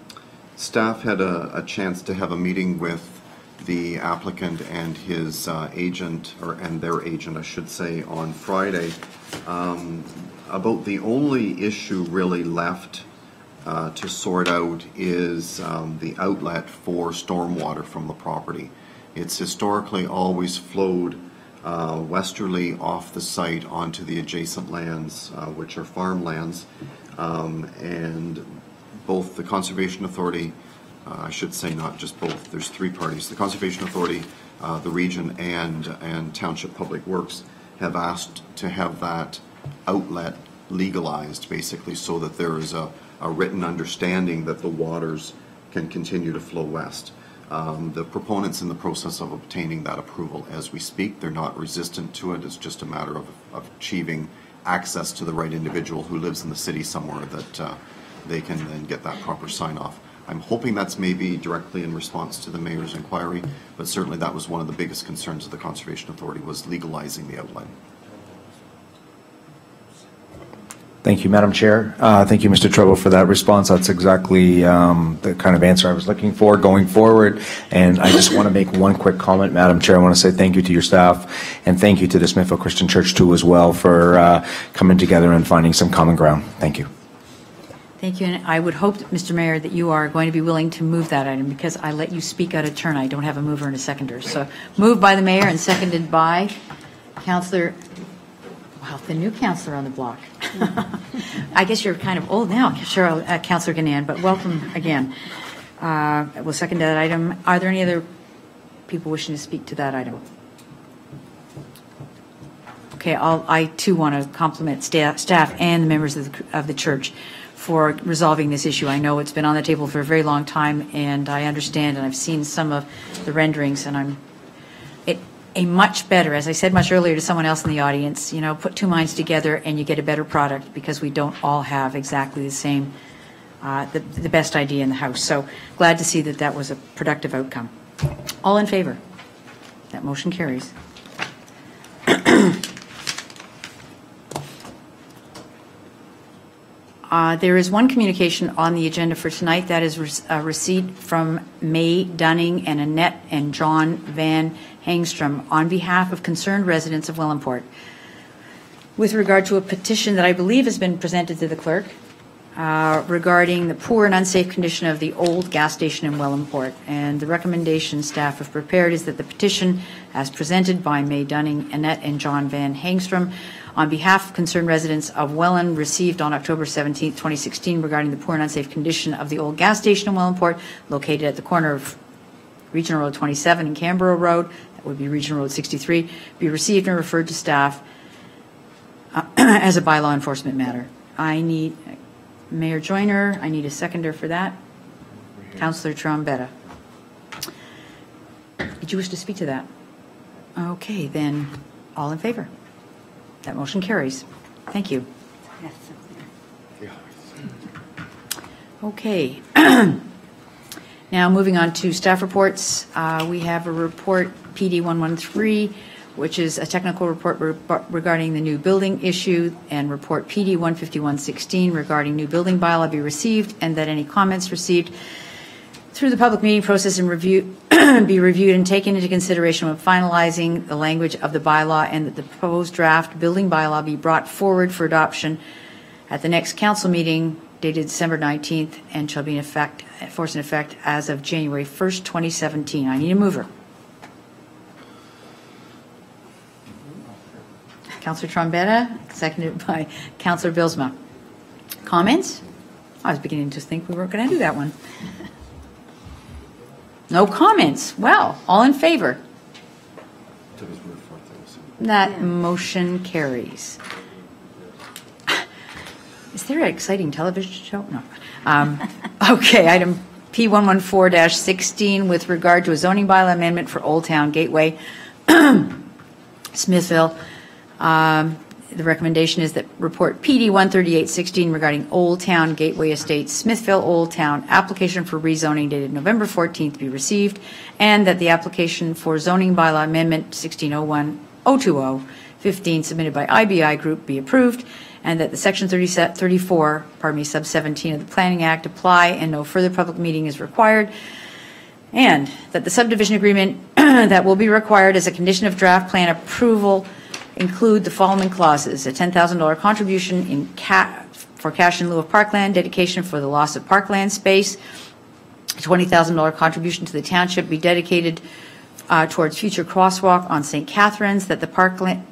staff had a, a chance to have a meeting with the applicant and his uh, agent, or, and their agent, I should say, on Friday. Um, About the only issue really left uh, to sort out is um, the outlet for stormwater from the property. It's historically always flowed uh, westerly off the site onto the adjacent lands, uh, which are farmlands. Um, And both the Conservation Authority, uh, I should say not just both, there's three parties. The Conservation Authority, uh, the region, and, and Township Public Works have asked to have that outlet legalized, basically, so that there is a, a written understanding that the waters can continue to flow west. Um, The proponent's in the process of obtaining that approval as we speak. They're not resistant to it. It's just a matter of, of achieving access to the right individual who lives in the city somewhere that uh, they can then get that proper sign off. I'm hoping that's maybe directly in response to the mayor's inquiry, but certainly that was one of the biggest concerns of the Conservation Authority was legalizing the outline. Thank you, Madam Chair. Uh, Thank you, Mr. Treble, for that response. That's exactly um, the kind of answer I was looking for going forward. And I just want to make one quick comment, Madam Chair. I want to say thank you to your staff, and thank you to the Smithville Christian Church, too, as well, for uh, coming together and finding some common ground. Thank you. Thank you, and I would hope, Mr. Mayor, that you are going to be willing to move that item, because I let you speak out of turn. I don't have a mover and a seconder. So moved by the mayor and seconded by Counselor, wow, the new counselor on the block. I guess you're kind of old now, Cheryl, uh, Counselor Ganann, but welcome again. Uh, We'll second that item. Are there any other people wishing to speak to that item? Okay, I'll, I too want to compliment staff, staff and the members of the, of the church for resolving this issue. I know it's been on the table for a very long time, and I understand, and I've seen some of the renderings, and I'm, a much better, as I said much earlier to someone else in the audience, you know, put two minds together and you get a better product because we don't all have exactly the same, uh, the, the best idea in the house. So glad to see that that was a productive outcome. All in favor? That motion carries. Uh, There is one communication on the agenda for tonight. That is a receipt from May Dunning and Annette and John Van Hangstrom on behalf of concerned residents of Wellandport with regard to a petition that I believe has been presented to the clerk uh, regarding the poor and unsafe condition of the old gas station in Wellandport. And the recommendation staff have prepared is that the petition, as presented by May Dunning, Annette, and John Van Hangstrom, on behalf of concerned residents of Welland, received on October 17, 2016, regarding the poor and unsafe condition of the old gas station in Wellandport, located at the corner of Regional Road 27 and Canborough Road, that would be Regional Road 63, be received and referred to staff uh, as a bylaw enforcement matter. I need, Mayor Joyner, I need a seconder for that. Councillor Trombetta. Did you wish to speak to that? Okay, then, all in favor? That motion carries. Thank you. Okay. Now, moving on to staff reports, uh, we have a report, PD 113, which is a technical report re- regarding the new building issue, and report PD 15116 regarding new building bylaw be received, and that any comments received through the public meeting process and review, be reviewed and taken into consideration when finalizing the language of the bylaw, and that the proposed draft building bylaw be brought forward for adoption at the next council meeting dated December 19th and shall be in effect, force in effect as of January 1st, 2017. I need a mover. Councillor Trombetta, seconded by Councillor Bilsma. Comments? I was beginning to think we weren't going to do that one. No comments. Well, all in favor? That motion carries. Is there an exciting television show? No. Um, Okay, item P114-16 with regard to a zoning bylaw amendment for Old Town Gateway, Smithville. Um, The recommendation is that report PD 13816 regarding Old Town Gateway Estates, Smithville Old Town, application for rezoning dated November 14th be received, and that the application for zoning bylaw amendment 1601020 15 submitted by IBI Group be approved, and that the Section 30 34, pardon me, sub 17 of the Planning Act apply and no further public meeting is required, and that the subdivision agreement that will be required as a condition of draft plan approval include the following clauses: a $10,000 contribution in ca, for cash in lieu of parkland, dedication for the loss of parkland space, a $20,000 contribution to the township be dedicated uh, towards future crosswalk on St. Catharines, that the parkland,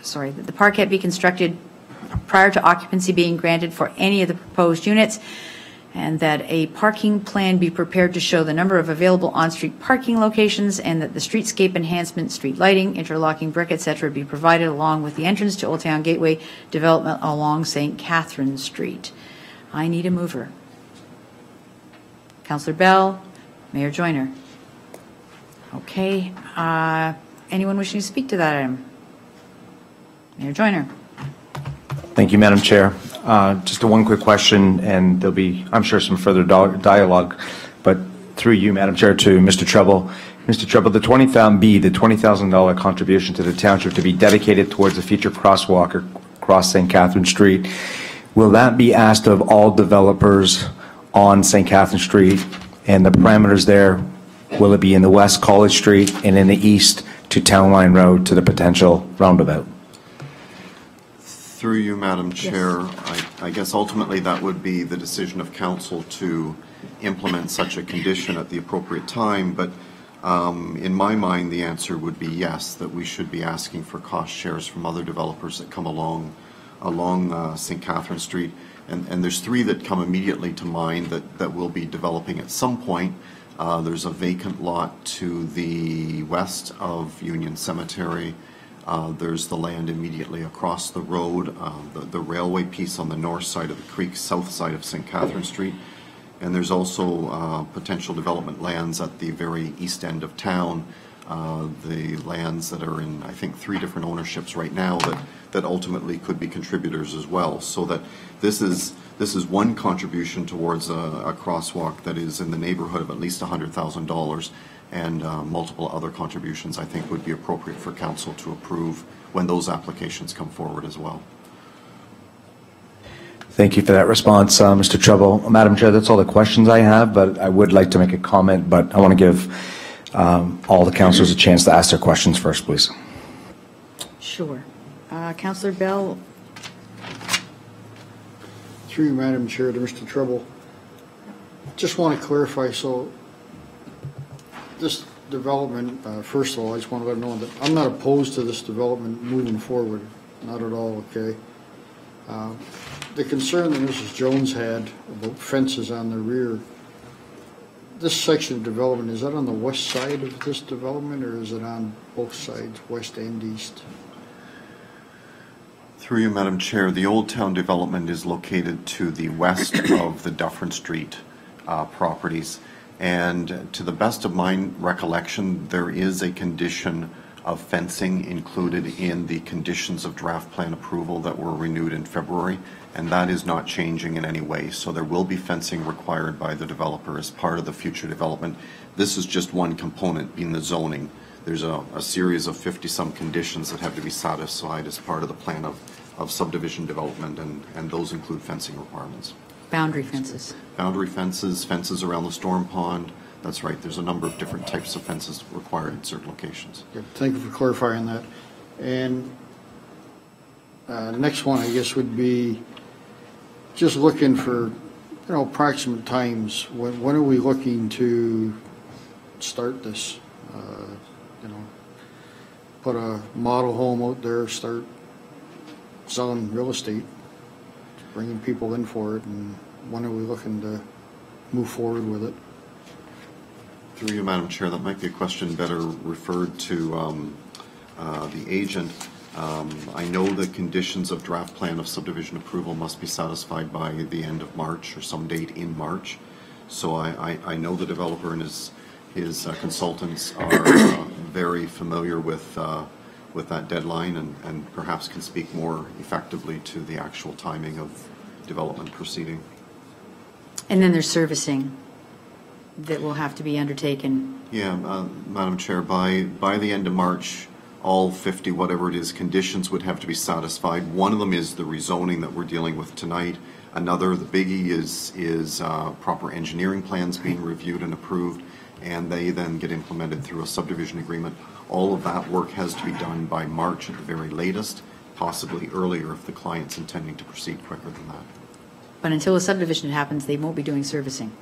sorry, that the parkette be constructed prior to occupancy being granted for any of the proposed units, and that a parking plan be prepared to show the number of available on-street parking locations, and that the streetscape enhancement, street lighting, interlocking brick, et cetera, be provided along with the entrance to Old Town Gateway development along St. Catherine Street. I need a mover. Counselor Bell, Mayor Joyner. Okay, uh, anyone wishing to speak to that item? Mayor Joyner. Thank you, Madam Chair. Uh, Just a one quick question, and there'll be, I'm sure, some further dialogue, but through you, Madam Chair, to Mr. Treble. Mr. Treble, the 20,000 B, the $20,000 contribution to the township to be dedicated towards a future crosswalk across St. Catherine Street, will that be asked of all developers on St. Catherine Street? And the parameters there, will it be in the west College Street and in the east to Town Line Road to the potential roundabout? Through you, Madam Chair, I I guess ultimately that would be the decision of council to implement such a condition at the appropriate time, but um, in my mind, the answer would be yes, that we should be asking for cost shares from other developers that come along, along uh, St. Catherine Street. And and there's three that come immediately to mind that that will be developing at some point. Uh, There's a vacant lot to the west of Union Cemetery. Uh, There's the land immediately across the road, uh, the the railway piece on the north side of the creek, south side of St. Catherine Street. And there's also uh, potential development lands at the very east end of town, uh, the lands that are in, I think, three different ownerships right now that that ultimately could be contributors as well. So that this is, this is one contribution towards a a crosswalk that is in the neighborhood of at least $100,000, and uh, multiple other contributions, I think, would be appropriate for council to approve when those applications come forward as well. Thank you for that response, uh, Mr. Treble. Madam Chair, that's all the questions I have, but I would like to make a comment, but I want to give um, all the councilors a chance to ask their questions first, please. Sure. Uh, Counselor Bell, Through you, Madam Chair, to Mr. Treble. Just want to clarify, so this development, uh, first of all, I just want to let you know that I'm not opposed to this development moving forward, not at all, okay? Uh, The concern that Mrs. Jones had about fences on the rear, this section of development, is that on the west side of this development, or is it on both sides, west and east? Through you, Madam Chair, the Old Town development is located to the west of the Dufferin Street uh, properties. And to the best of my recollection, there is a condition of fencing included in the conditions of draft plan approval that were renewed in February, and that is not changing in any way. So there will be fencing required by the developer as part of the future development. This is just one component, being the zoning. There's a, a series of 50-some conditions that have to be satisfied as part of the plan of, of subdivision development, and, and those include fencing requirements. boundary fences. Boundary fences, fences around the storm pond, that's right, there's a number of different types of fences required in certain locations. Thank you for clarifying that. And uh, next one, I guess, would be just looking for, you know, approximate times. When when are we looking to start this? Uh, You know, put a model home out there, start selling real estate, bringing people in for it, and when are we looking to move forward with it? Through you, Madam Chair, that might be a question better referred to um, uh, the agent. Um, I know the conditions of draft plan of subdivision approval must be satisfied by the end of March or some date in March. So I, I, I know the developer and his, his uh, consultants are uh, very familiar with, uh, with that deadline and, and perhaps can speak more effectively to the actual timing of development proceeding. And then there's servicing that will have to be undertaken. Yeah, uh, Madam Chair, by, by the end of March, all 50, whatever it is, conditions would have to be satisfied. One of them is the rezoning that we're dealing with tonight. Another, the biggie, is, is uh, proper engineering plans being reviewed and approved, and they then get implemented through a subdivision agreement. All of that work has to be done by March at the very latest, possibly earlier if the client's intending to proceed quicker than that. But until a subdivision happens, they won't be doing servicing.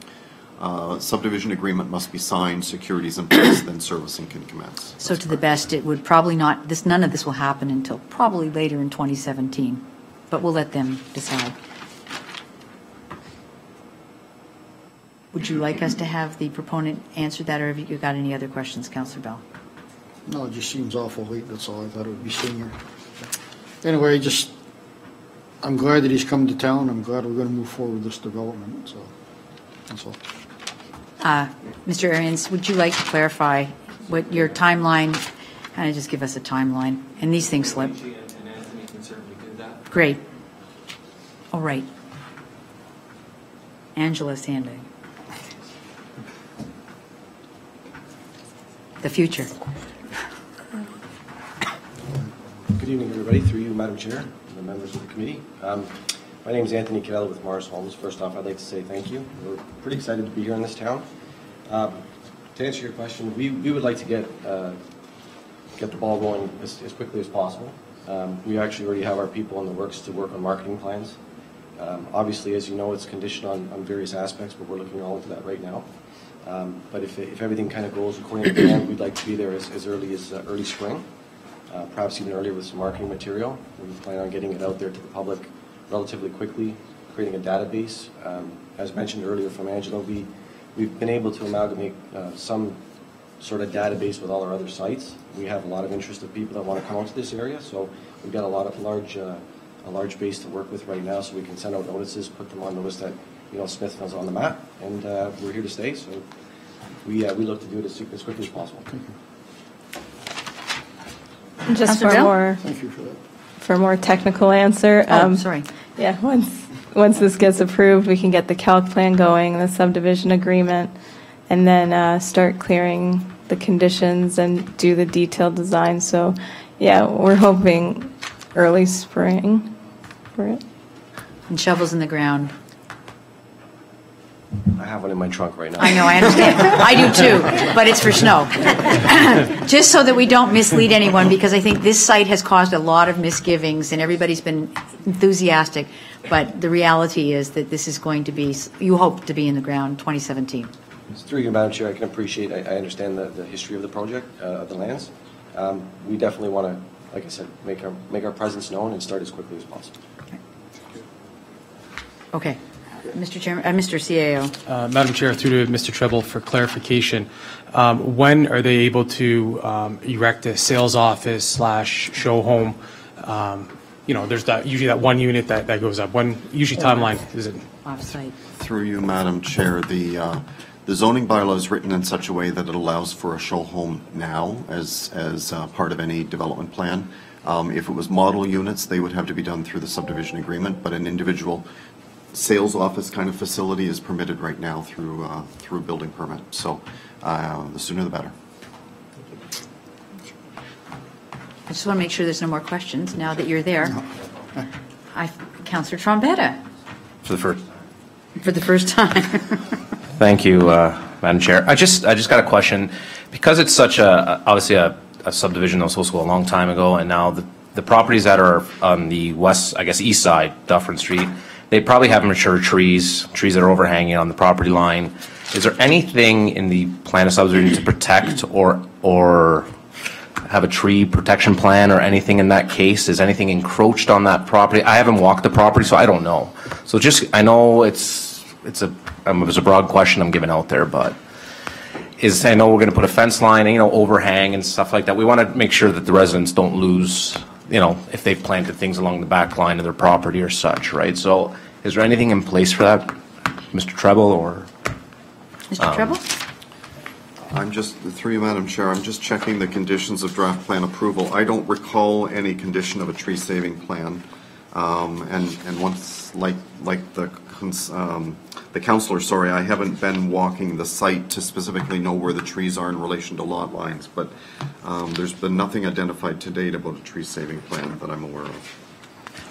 Uh, Subdivision agreement must be signed, securities in place, then servicing can commence. So to the best, it would probably not, this, none of this will happen until probably later in 2017. But we'll let them decide. Would you like us to have the proponent answer that, or have you got any other questions, Counselor Bell? No, it just seems awful late, that's all. I thought it would be sooner. Anyway, just, I'm glad that he's come to town. I'm glad we're going to move forward with this development, so, that's all. Uh, Mr. Ariens, would you like to clarify what your timeline, kind of just give us a timeline, and these things slip. And Anthony can certainly do that. Great. All right. right. Angela's handing. The future. Good evening, everybody, through you, Madam Chair, and the members of the committee. Um, My name is Anthony Cadell with Marz Homes. First off, I'd like to say thank you. We're pretty excited to be here in this town. Um, To answer your question, we we would like to get uh, get the ball rolling as as quickly as possible. Um, We actually already have our people in the works to work on marketing plans. Um, Obviously, as you know, it's conditioned on on various aspects, but we're looking all into that right now. Um, But if if everything kind of goes according to plan, we'd like to be there as as early as uh, early spring uh, perhaps even earlier with some marketing material. We plan on getting it out there to the public relatively quickly, creating a database. Um, As mentioned earlier from Angela, we, we've been able to amalgamate uh, some sort of database with all our other sites. We have a lot of interest of people that want to come out to this area, so we've got a lot of large, uh, a large base to work with right now, so we can send out notices, put them on notice that, you know, Smithville's on the map, and uh, we're here to stay, so we, uh, we look to do it as as quickly as possible. Just Councillor for Bell? more, Thank you for that. for more technical answer. Oh, um, sorry. Yeah, once, once this gets approved, we can get the calc plan going, the subdivision agreement, and then uh, start clearing the conditions and do the detailed design. So, yeah, we're hoping early spring for it. And shovels in the ground. I have one in my trunk right now. I know, I understand. I do too, but it's for snow. Just so that we don't mislead anyone, because I think this site has caused a lot of misgivings, and everybody's been enthusiastic, but the reality is that this is going to be, you hope to be in the ground 2017. Through you, Madam Chair, I can appreciate, I, I understand the, the history of the project, uh, of the lands. Um, we definitely want to, like I said, make our, make our presence known and start as quickly as possible. Okay. Mr. Chairman, uh, Mr. CAO. Uh, Madam Chair, through to Mr. Treble for clarification. Um, When are they able to um, erect a sales office slash show home? Um, You know, there's that, usually that one unit that, that goes up. When, usually timeline, is it? Off-site. Through you, Madam Chair, the, uh, the zoning bylaw is written in such a way that it allows for a show home now as, as uh, part of any development plan. Um, If it was model units, they would have to be done through the subdivision agreement, but an individual sales office kind of facility is permitted right now through, uh, through a building permit. So uh, the sooner the better. I just want to make sure there's no more questions now that you're there. I, Counselor Trombetta, For the first, for the first time. thank you, uh, Madam Chair. I just, I just got a question. Because it's such a, obviously a a subdivision that was supposed to go a long time ago, and now the, the properties that are on the west, I guess, east side, Dufferin Street, they probably have mature trees, trees that are overhanging on the property line. Is there anything in the plan of subdivision to protect or, or have a tree protection plan or anything in that case? Is anything encroached on that property? I haven't walked the property, so I don't know. So just, I know it's, it's a, um, it was a broad question I'm giving out there, but is, I know we're going to put a fence line, you know, overhang and stuff like that. We want to make sure that the residents don't lose, you know, if they've planted things along the back line of their property or such, right? So is there anything in place for that, Mr. Treble, or? Mr. Treble? I'm just, through you, Madam Chair, I'm just checking the conditions of draft plan approval. I don't recall any condition of a tree saving plan. Um, And, and once, like, like the, cons- um, the counselor, sorry, I haven't been walking the site to specifically know where the trees are in relation to lot lines, but um, there's been nothing identified to date about a tree saving plan that I'm aware of.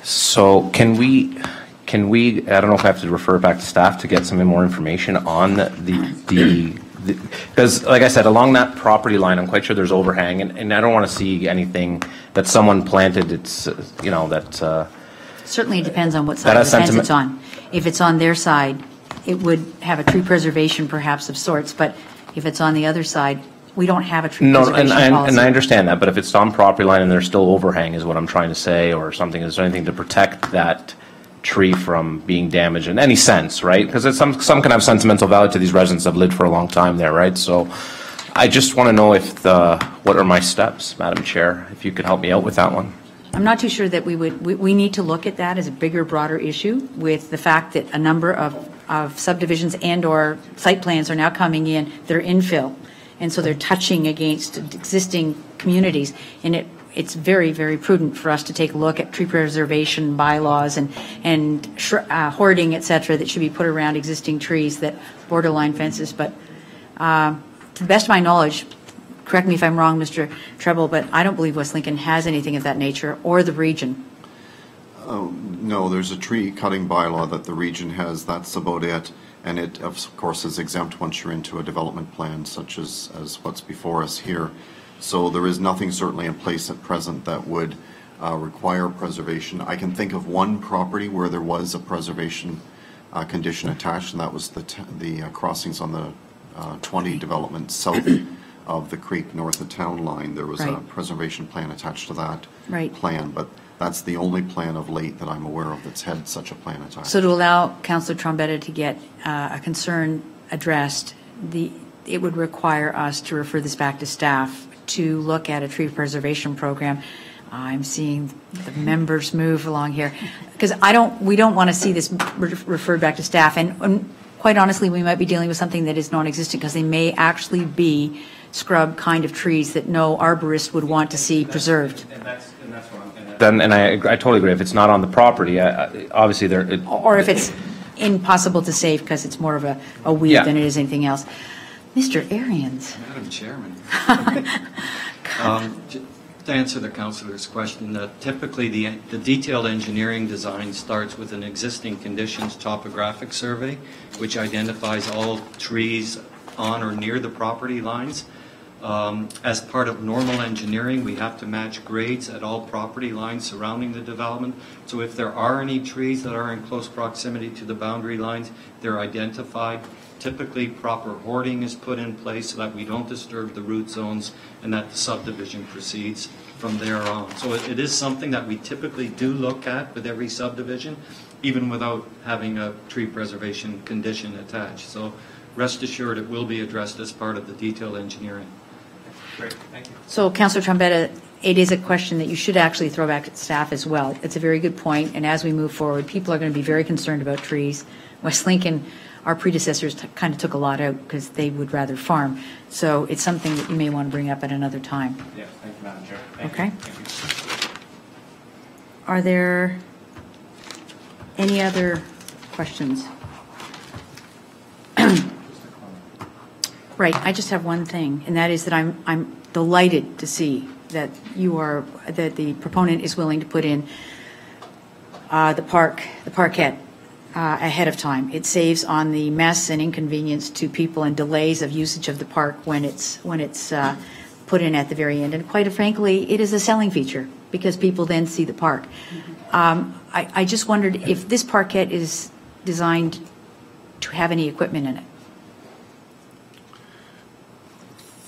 So can we, can we, I don't know if I have to refer back to staff to get some more information on the, the, because like I said, along that property line, I'm quite sure there's overhang, and, and I don't want to see anything that someone planted, it's, uh, you know, that, uh, Certainly it depends on what That side of has the fence it's on. If it's on their side, it would have a tree preservation perhaps of sorts, but if it's on the other side, we don't have a tree No, and preservation I, and I policy. understand that, but if it's on property line and there's still overhang is what I'm trying to say, or something, is there anything to protect that tree from being damaged in any sense, right? Because it's some, some can have sentimental value to these residents that have lived for a long time there, right? So I just want to know if the, what are my steps, Madam Chair, if you could help me out with that one? I'm not too sure that we would, we, we need to look at that as a bigger, broader issue with the fact that a number of, of subdivisions and/or site plans are now coming in that are infill. And so they're touching against existing communities. And it, it's very, very prudent for us to take a look at tree preservation bylaws and, and uh, hoarding, et cetera, that should be put around existing trees that borderline fences. But uh, to the best of my knowledge, correct me if I'm wrong, Mr. Treble, but I don't believe West Lincoln has anything of that nature, or the region. No, there's a tree cutting bylaw that the region has, that's about it. And it, of course, is exempt once you're into a development plan such as, as what's before us here. So there is nothing certainly in place at present that would uh, require preservation. I can think of one property where there was a preservation uh, condition attached, and that was the, t- the uh, crossings on the uh, 20 development south of the creek north of town line. There was a preservation plan attached to that Right. plan, but that's the only plan of late that I'm aware of that's had such a plan attached. So to allow Councillor Trombetta to get uh, a concern addressed, the, it would require us to refer this back to staff to look at a tree preservation program. I'm seeing the members move along here, because I don't, we don't want to see this re- referred back to staff. And and quite honestly, we might be dealing with something that is non-existent, because they may actually be scrub kind of trees that no arborist would want to see preserved. Then, and I, I totally agree, if it's not on the property, I- I- obviously there, it- Or if it's impossible to save because it's more of a, a weed Yeah. than it is anything else. Mr. Ariens, Madam Chairman. Um, j- To answer the councilor's question, uh, typically, the the detailed engineering design starts with an existing conditions topographic survey, which identifies all trees on or near the property lines. Um, As part of normal engineering, we have to match grades at all property lines surrounding the development. So if there are any trees that are in close proximity to the boundary lines, they're identified. Typically, proper hoarding is put in place so that we don't disturb the root zones and that the subdivision proceeds from there on. So it it is something that we typically do look at with every subdivision, even without having a tree preservation condition attached. So rest assured, it will be addressed as part of the detailed engineering. So Councillor Trombetta, it is a question that you should actually throw back at staff as well. It's a very good point, and as we move forward, people are going to be very concerned about trees. West Lincoln, our predecessors kind of took a lot out because they would rather farm. So it's something that you may want to bring up at another time. Yeah, thank you, Madam Chair. Okay. Are there any other questions? Right, I just have one thing, and that is that I'm, I'm delighted to see that you are, that the proponent is willing to put in uh, the park, the parkette uh, ahead of time. It saves on the mess and inconvenience to people and delays of usage of the park when it's, when it's uh, put in at the very end. And quite frankly, it is a selling feature because people then see the park. Um, I, I just wondered if this parkette is designed to have any equipment in it.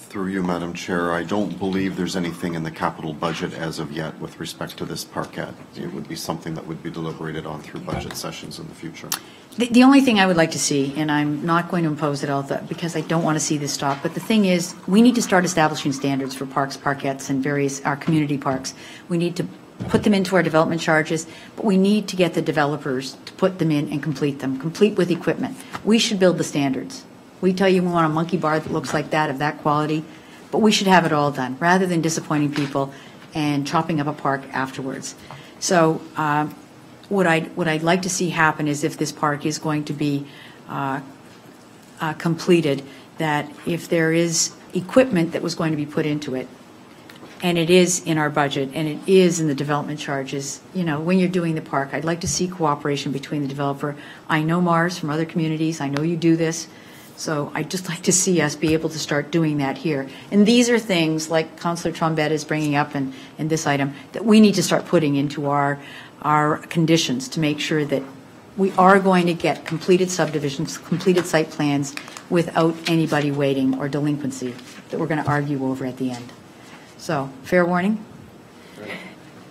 Through you, Madam Chair, I don't believe there's anything in the capital budget as of yet with respect to this parkette. It would be something that would be deliberated on through budget sessions in the future. The, the only thing I would like to see, and I'm not going to impose it all, because I don't want to see this stop, but the thing is, we need to start establishing standards for parks, parkettes, and various, our community parks. We need to put them into our development charges, but we need to get the developers to put them in and complete them, complete with equipment. We should build the standards. We tell you we want a monkey bar that looks like that, of that quality, but we should have it all done, rather than disappointing people and chopping up a park afterwards. So um, what I'd, what I'd like to see happen is if this park is going to be uh, uh, completed, that if there is equipment that was going to be put into it, and it is in our budget, and it is in the development charges, you know, when you're doing the park, I'd like to see cooperation between the developer. I know Marz from other communities, I know you do this, so I'd just like to see us be able to start doing that here. And these are things, like Councillor Trombetta is bringing up in, in this item, that we need to start putting into our, our conditions to make sure that we are going to get completed subdivisions, completed site plans without anybody waiting or delinquency that we're going to argue over at the end. So, fair warning?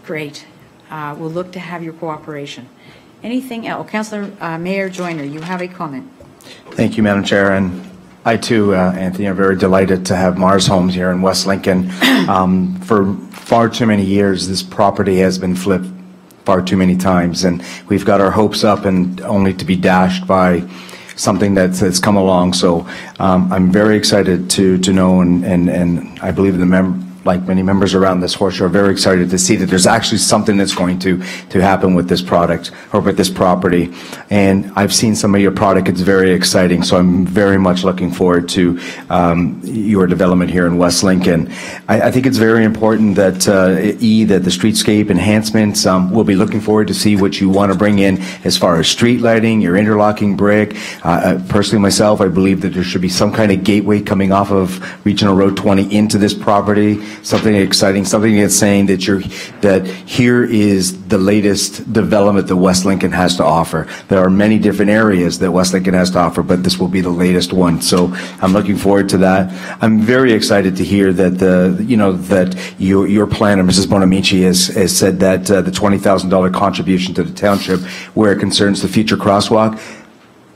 Great. Uh, We'll look to have your cooperation. Anything else? Councillor uh, Mayor Joyner, you have a comment. Thank you, Madam Chair, and I too, uh, Anthony, are very delighted to have Marz Homes here in West Lincoln. Um, For far too many years, this property has been flipped far too many times, and we've got our hopes up and only to be dashed by something that's, that's come along. So um, I'm very excited to, to know, and, and, and I believe the mem, like many members around this horse are very excited to see that there's actually something that's going to, to happen with this product or with this property. And I've seen some of your product. It's very exciting. So I'm very much looking forward to um, your development here in West Lincoln. I, I think it's very important that, uh, E, that the streetscape enhancements, um, we'll be looking forward to see what you want to bring in as far as street lighting, your interlocking brick. Uh, uh, Personally, myself, I believe that there should be some kind of gateway coming off of Regional Road 20 into this property, something exciting, something that's saying that you're, that here is the latest development that West Lincoln has to offer. There are many different areas that West Lincoln has to offer, but this will be the latest one. So I'm looking forward to that. I'm very excited to hear that the, you know, that your, your planner, Mrs. Bonamici, has, has said that uh, the $20,000 contribution to the township where it concerns the future crosswalk,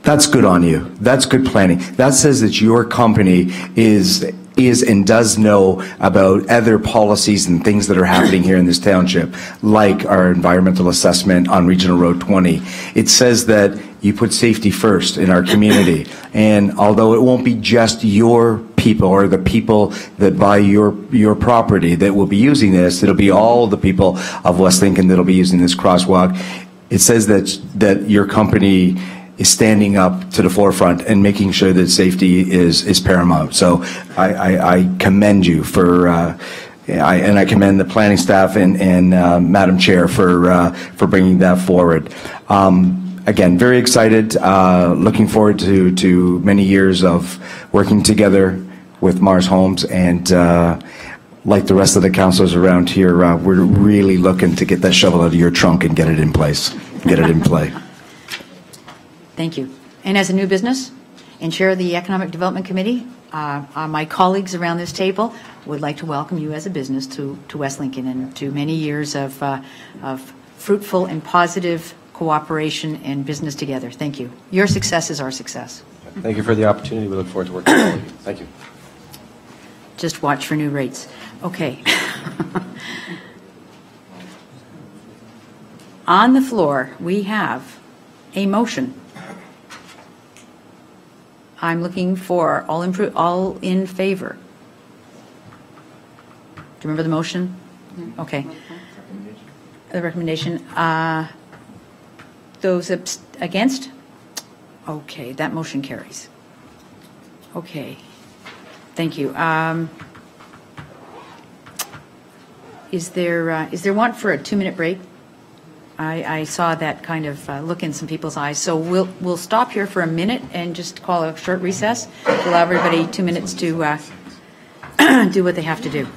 that's good on you. That's good planning. That says that your company is is and does know about other policies and things that are happening here in this township, like our environmental assessment on Regional Road 20. It says that you put safety first in our community. And although it won't be just your people or the people that buy your your property that will be using this, it'll be all the people of West Lincoln that'll be using this crosswalk. It says that that your company is standing up to the forefront and making sure that safety is, is paramount. So I, I, I commend you for, uh, I, and I commend the planning staff and, and uh, Madam Chair for, uh, for bringing that forward. Um, again, very excited, uh, looking forward to, to many years of working together with Marz Homes and uh, like the rest of the councilors around here, uh, we're really looking to get that shovel out of your trunk and get it in place, get it in play. Thank you. And as a new business and chair of the Economic Development Committee, uh, uh, my colleagues around this table would like to welcome you as a business to, to West Lincoln and to many years of, uh, of fruitful and positive cooperation and business together. Thank you. Your success is our success. Thank you for the opportunity. We look forward to working with all of you. Thank you. Just watch for new rates. Okay. On the floor, we have a motion. I'm looking for all in, all in favor. Do you remember the motion? Okay. The recommendation. Uh, Those against? Okay, that motion carries. Okay. Thank you. Um, Is there, uh, is there one for a two-minute break? I, I saw that kind of uh, look in some people's eyes. So we'll, we'll stop here for a minute and just call a short recess to allow everybody two minutes to uh, do what they have to do.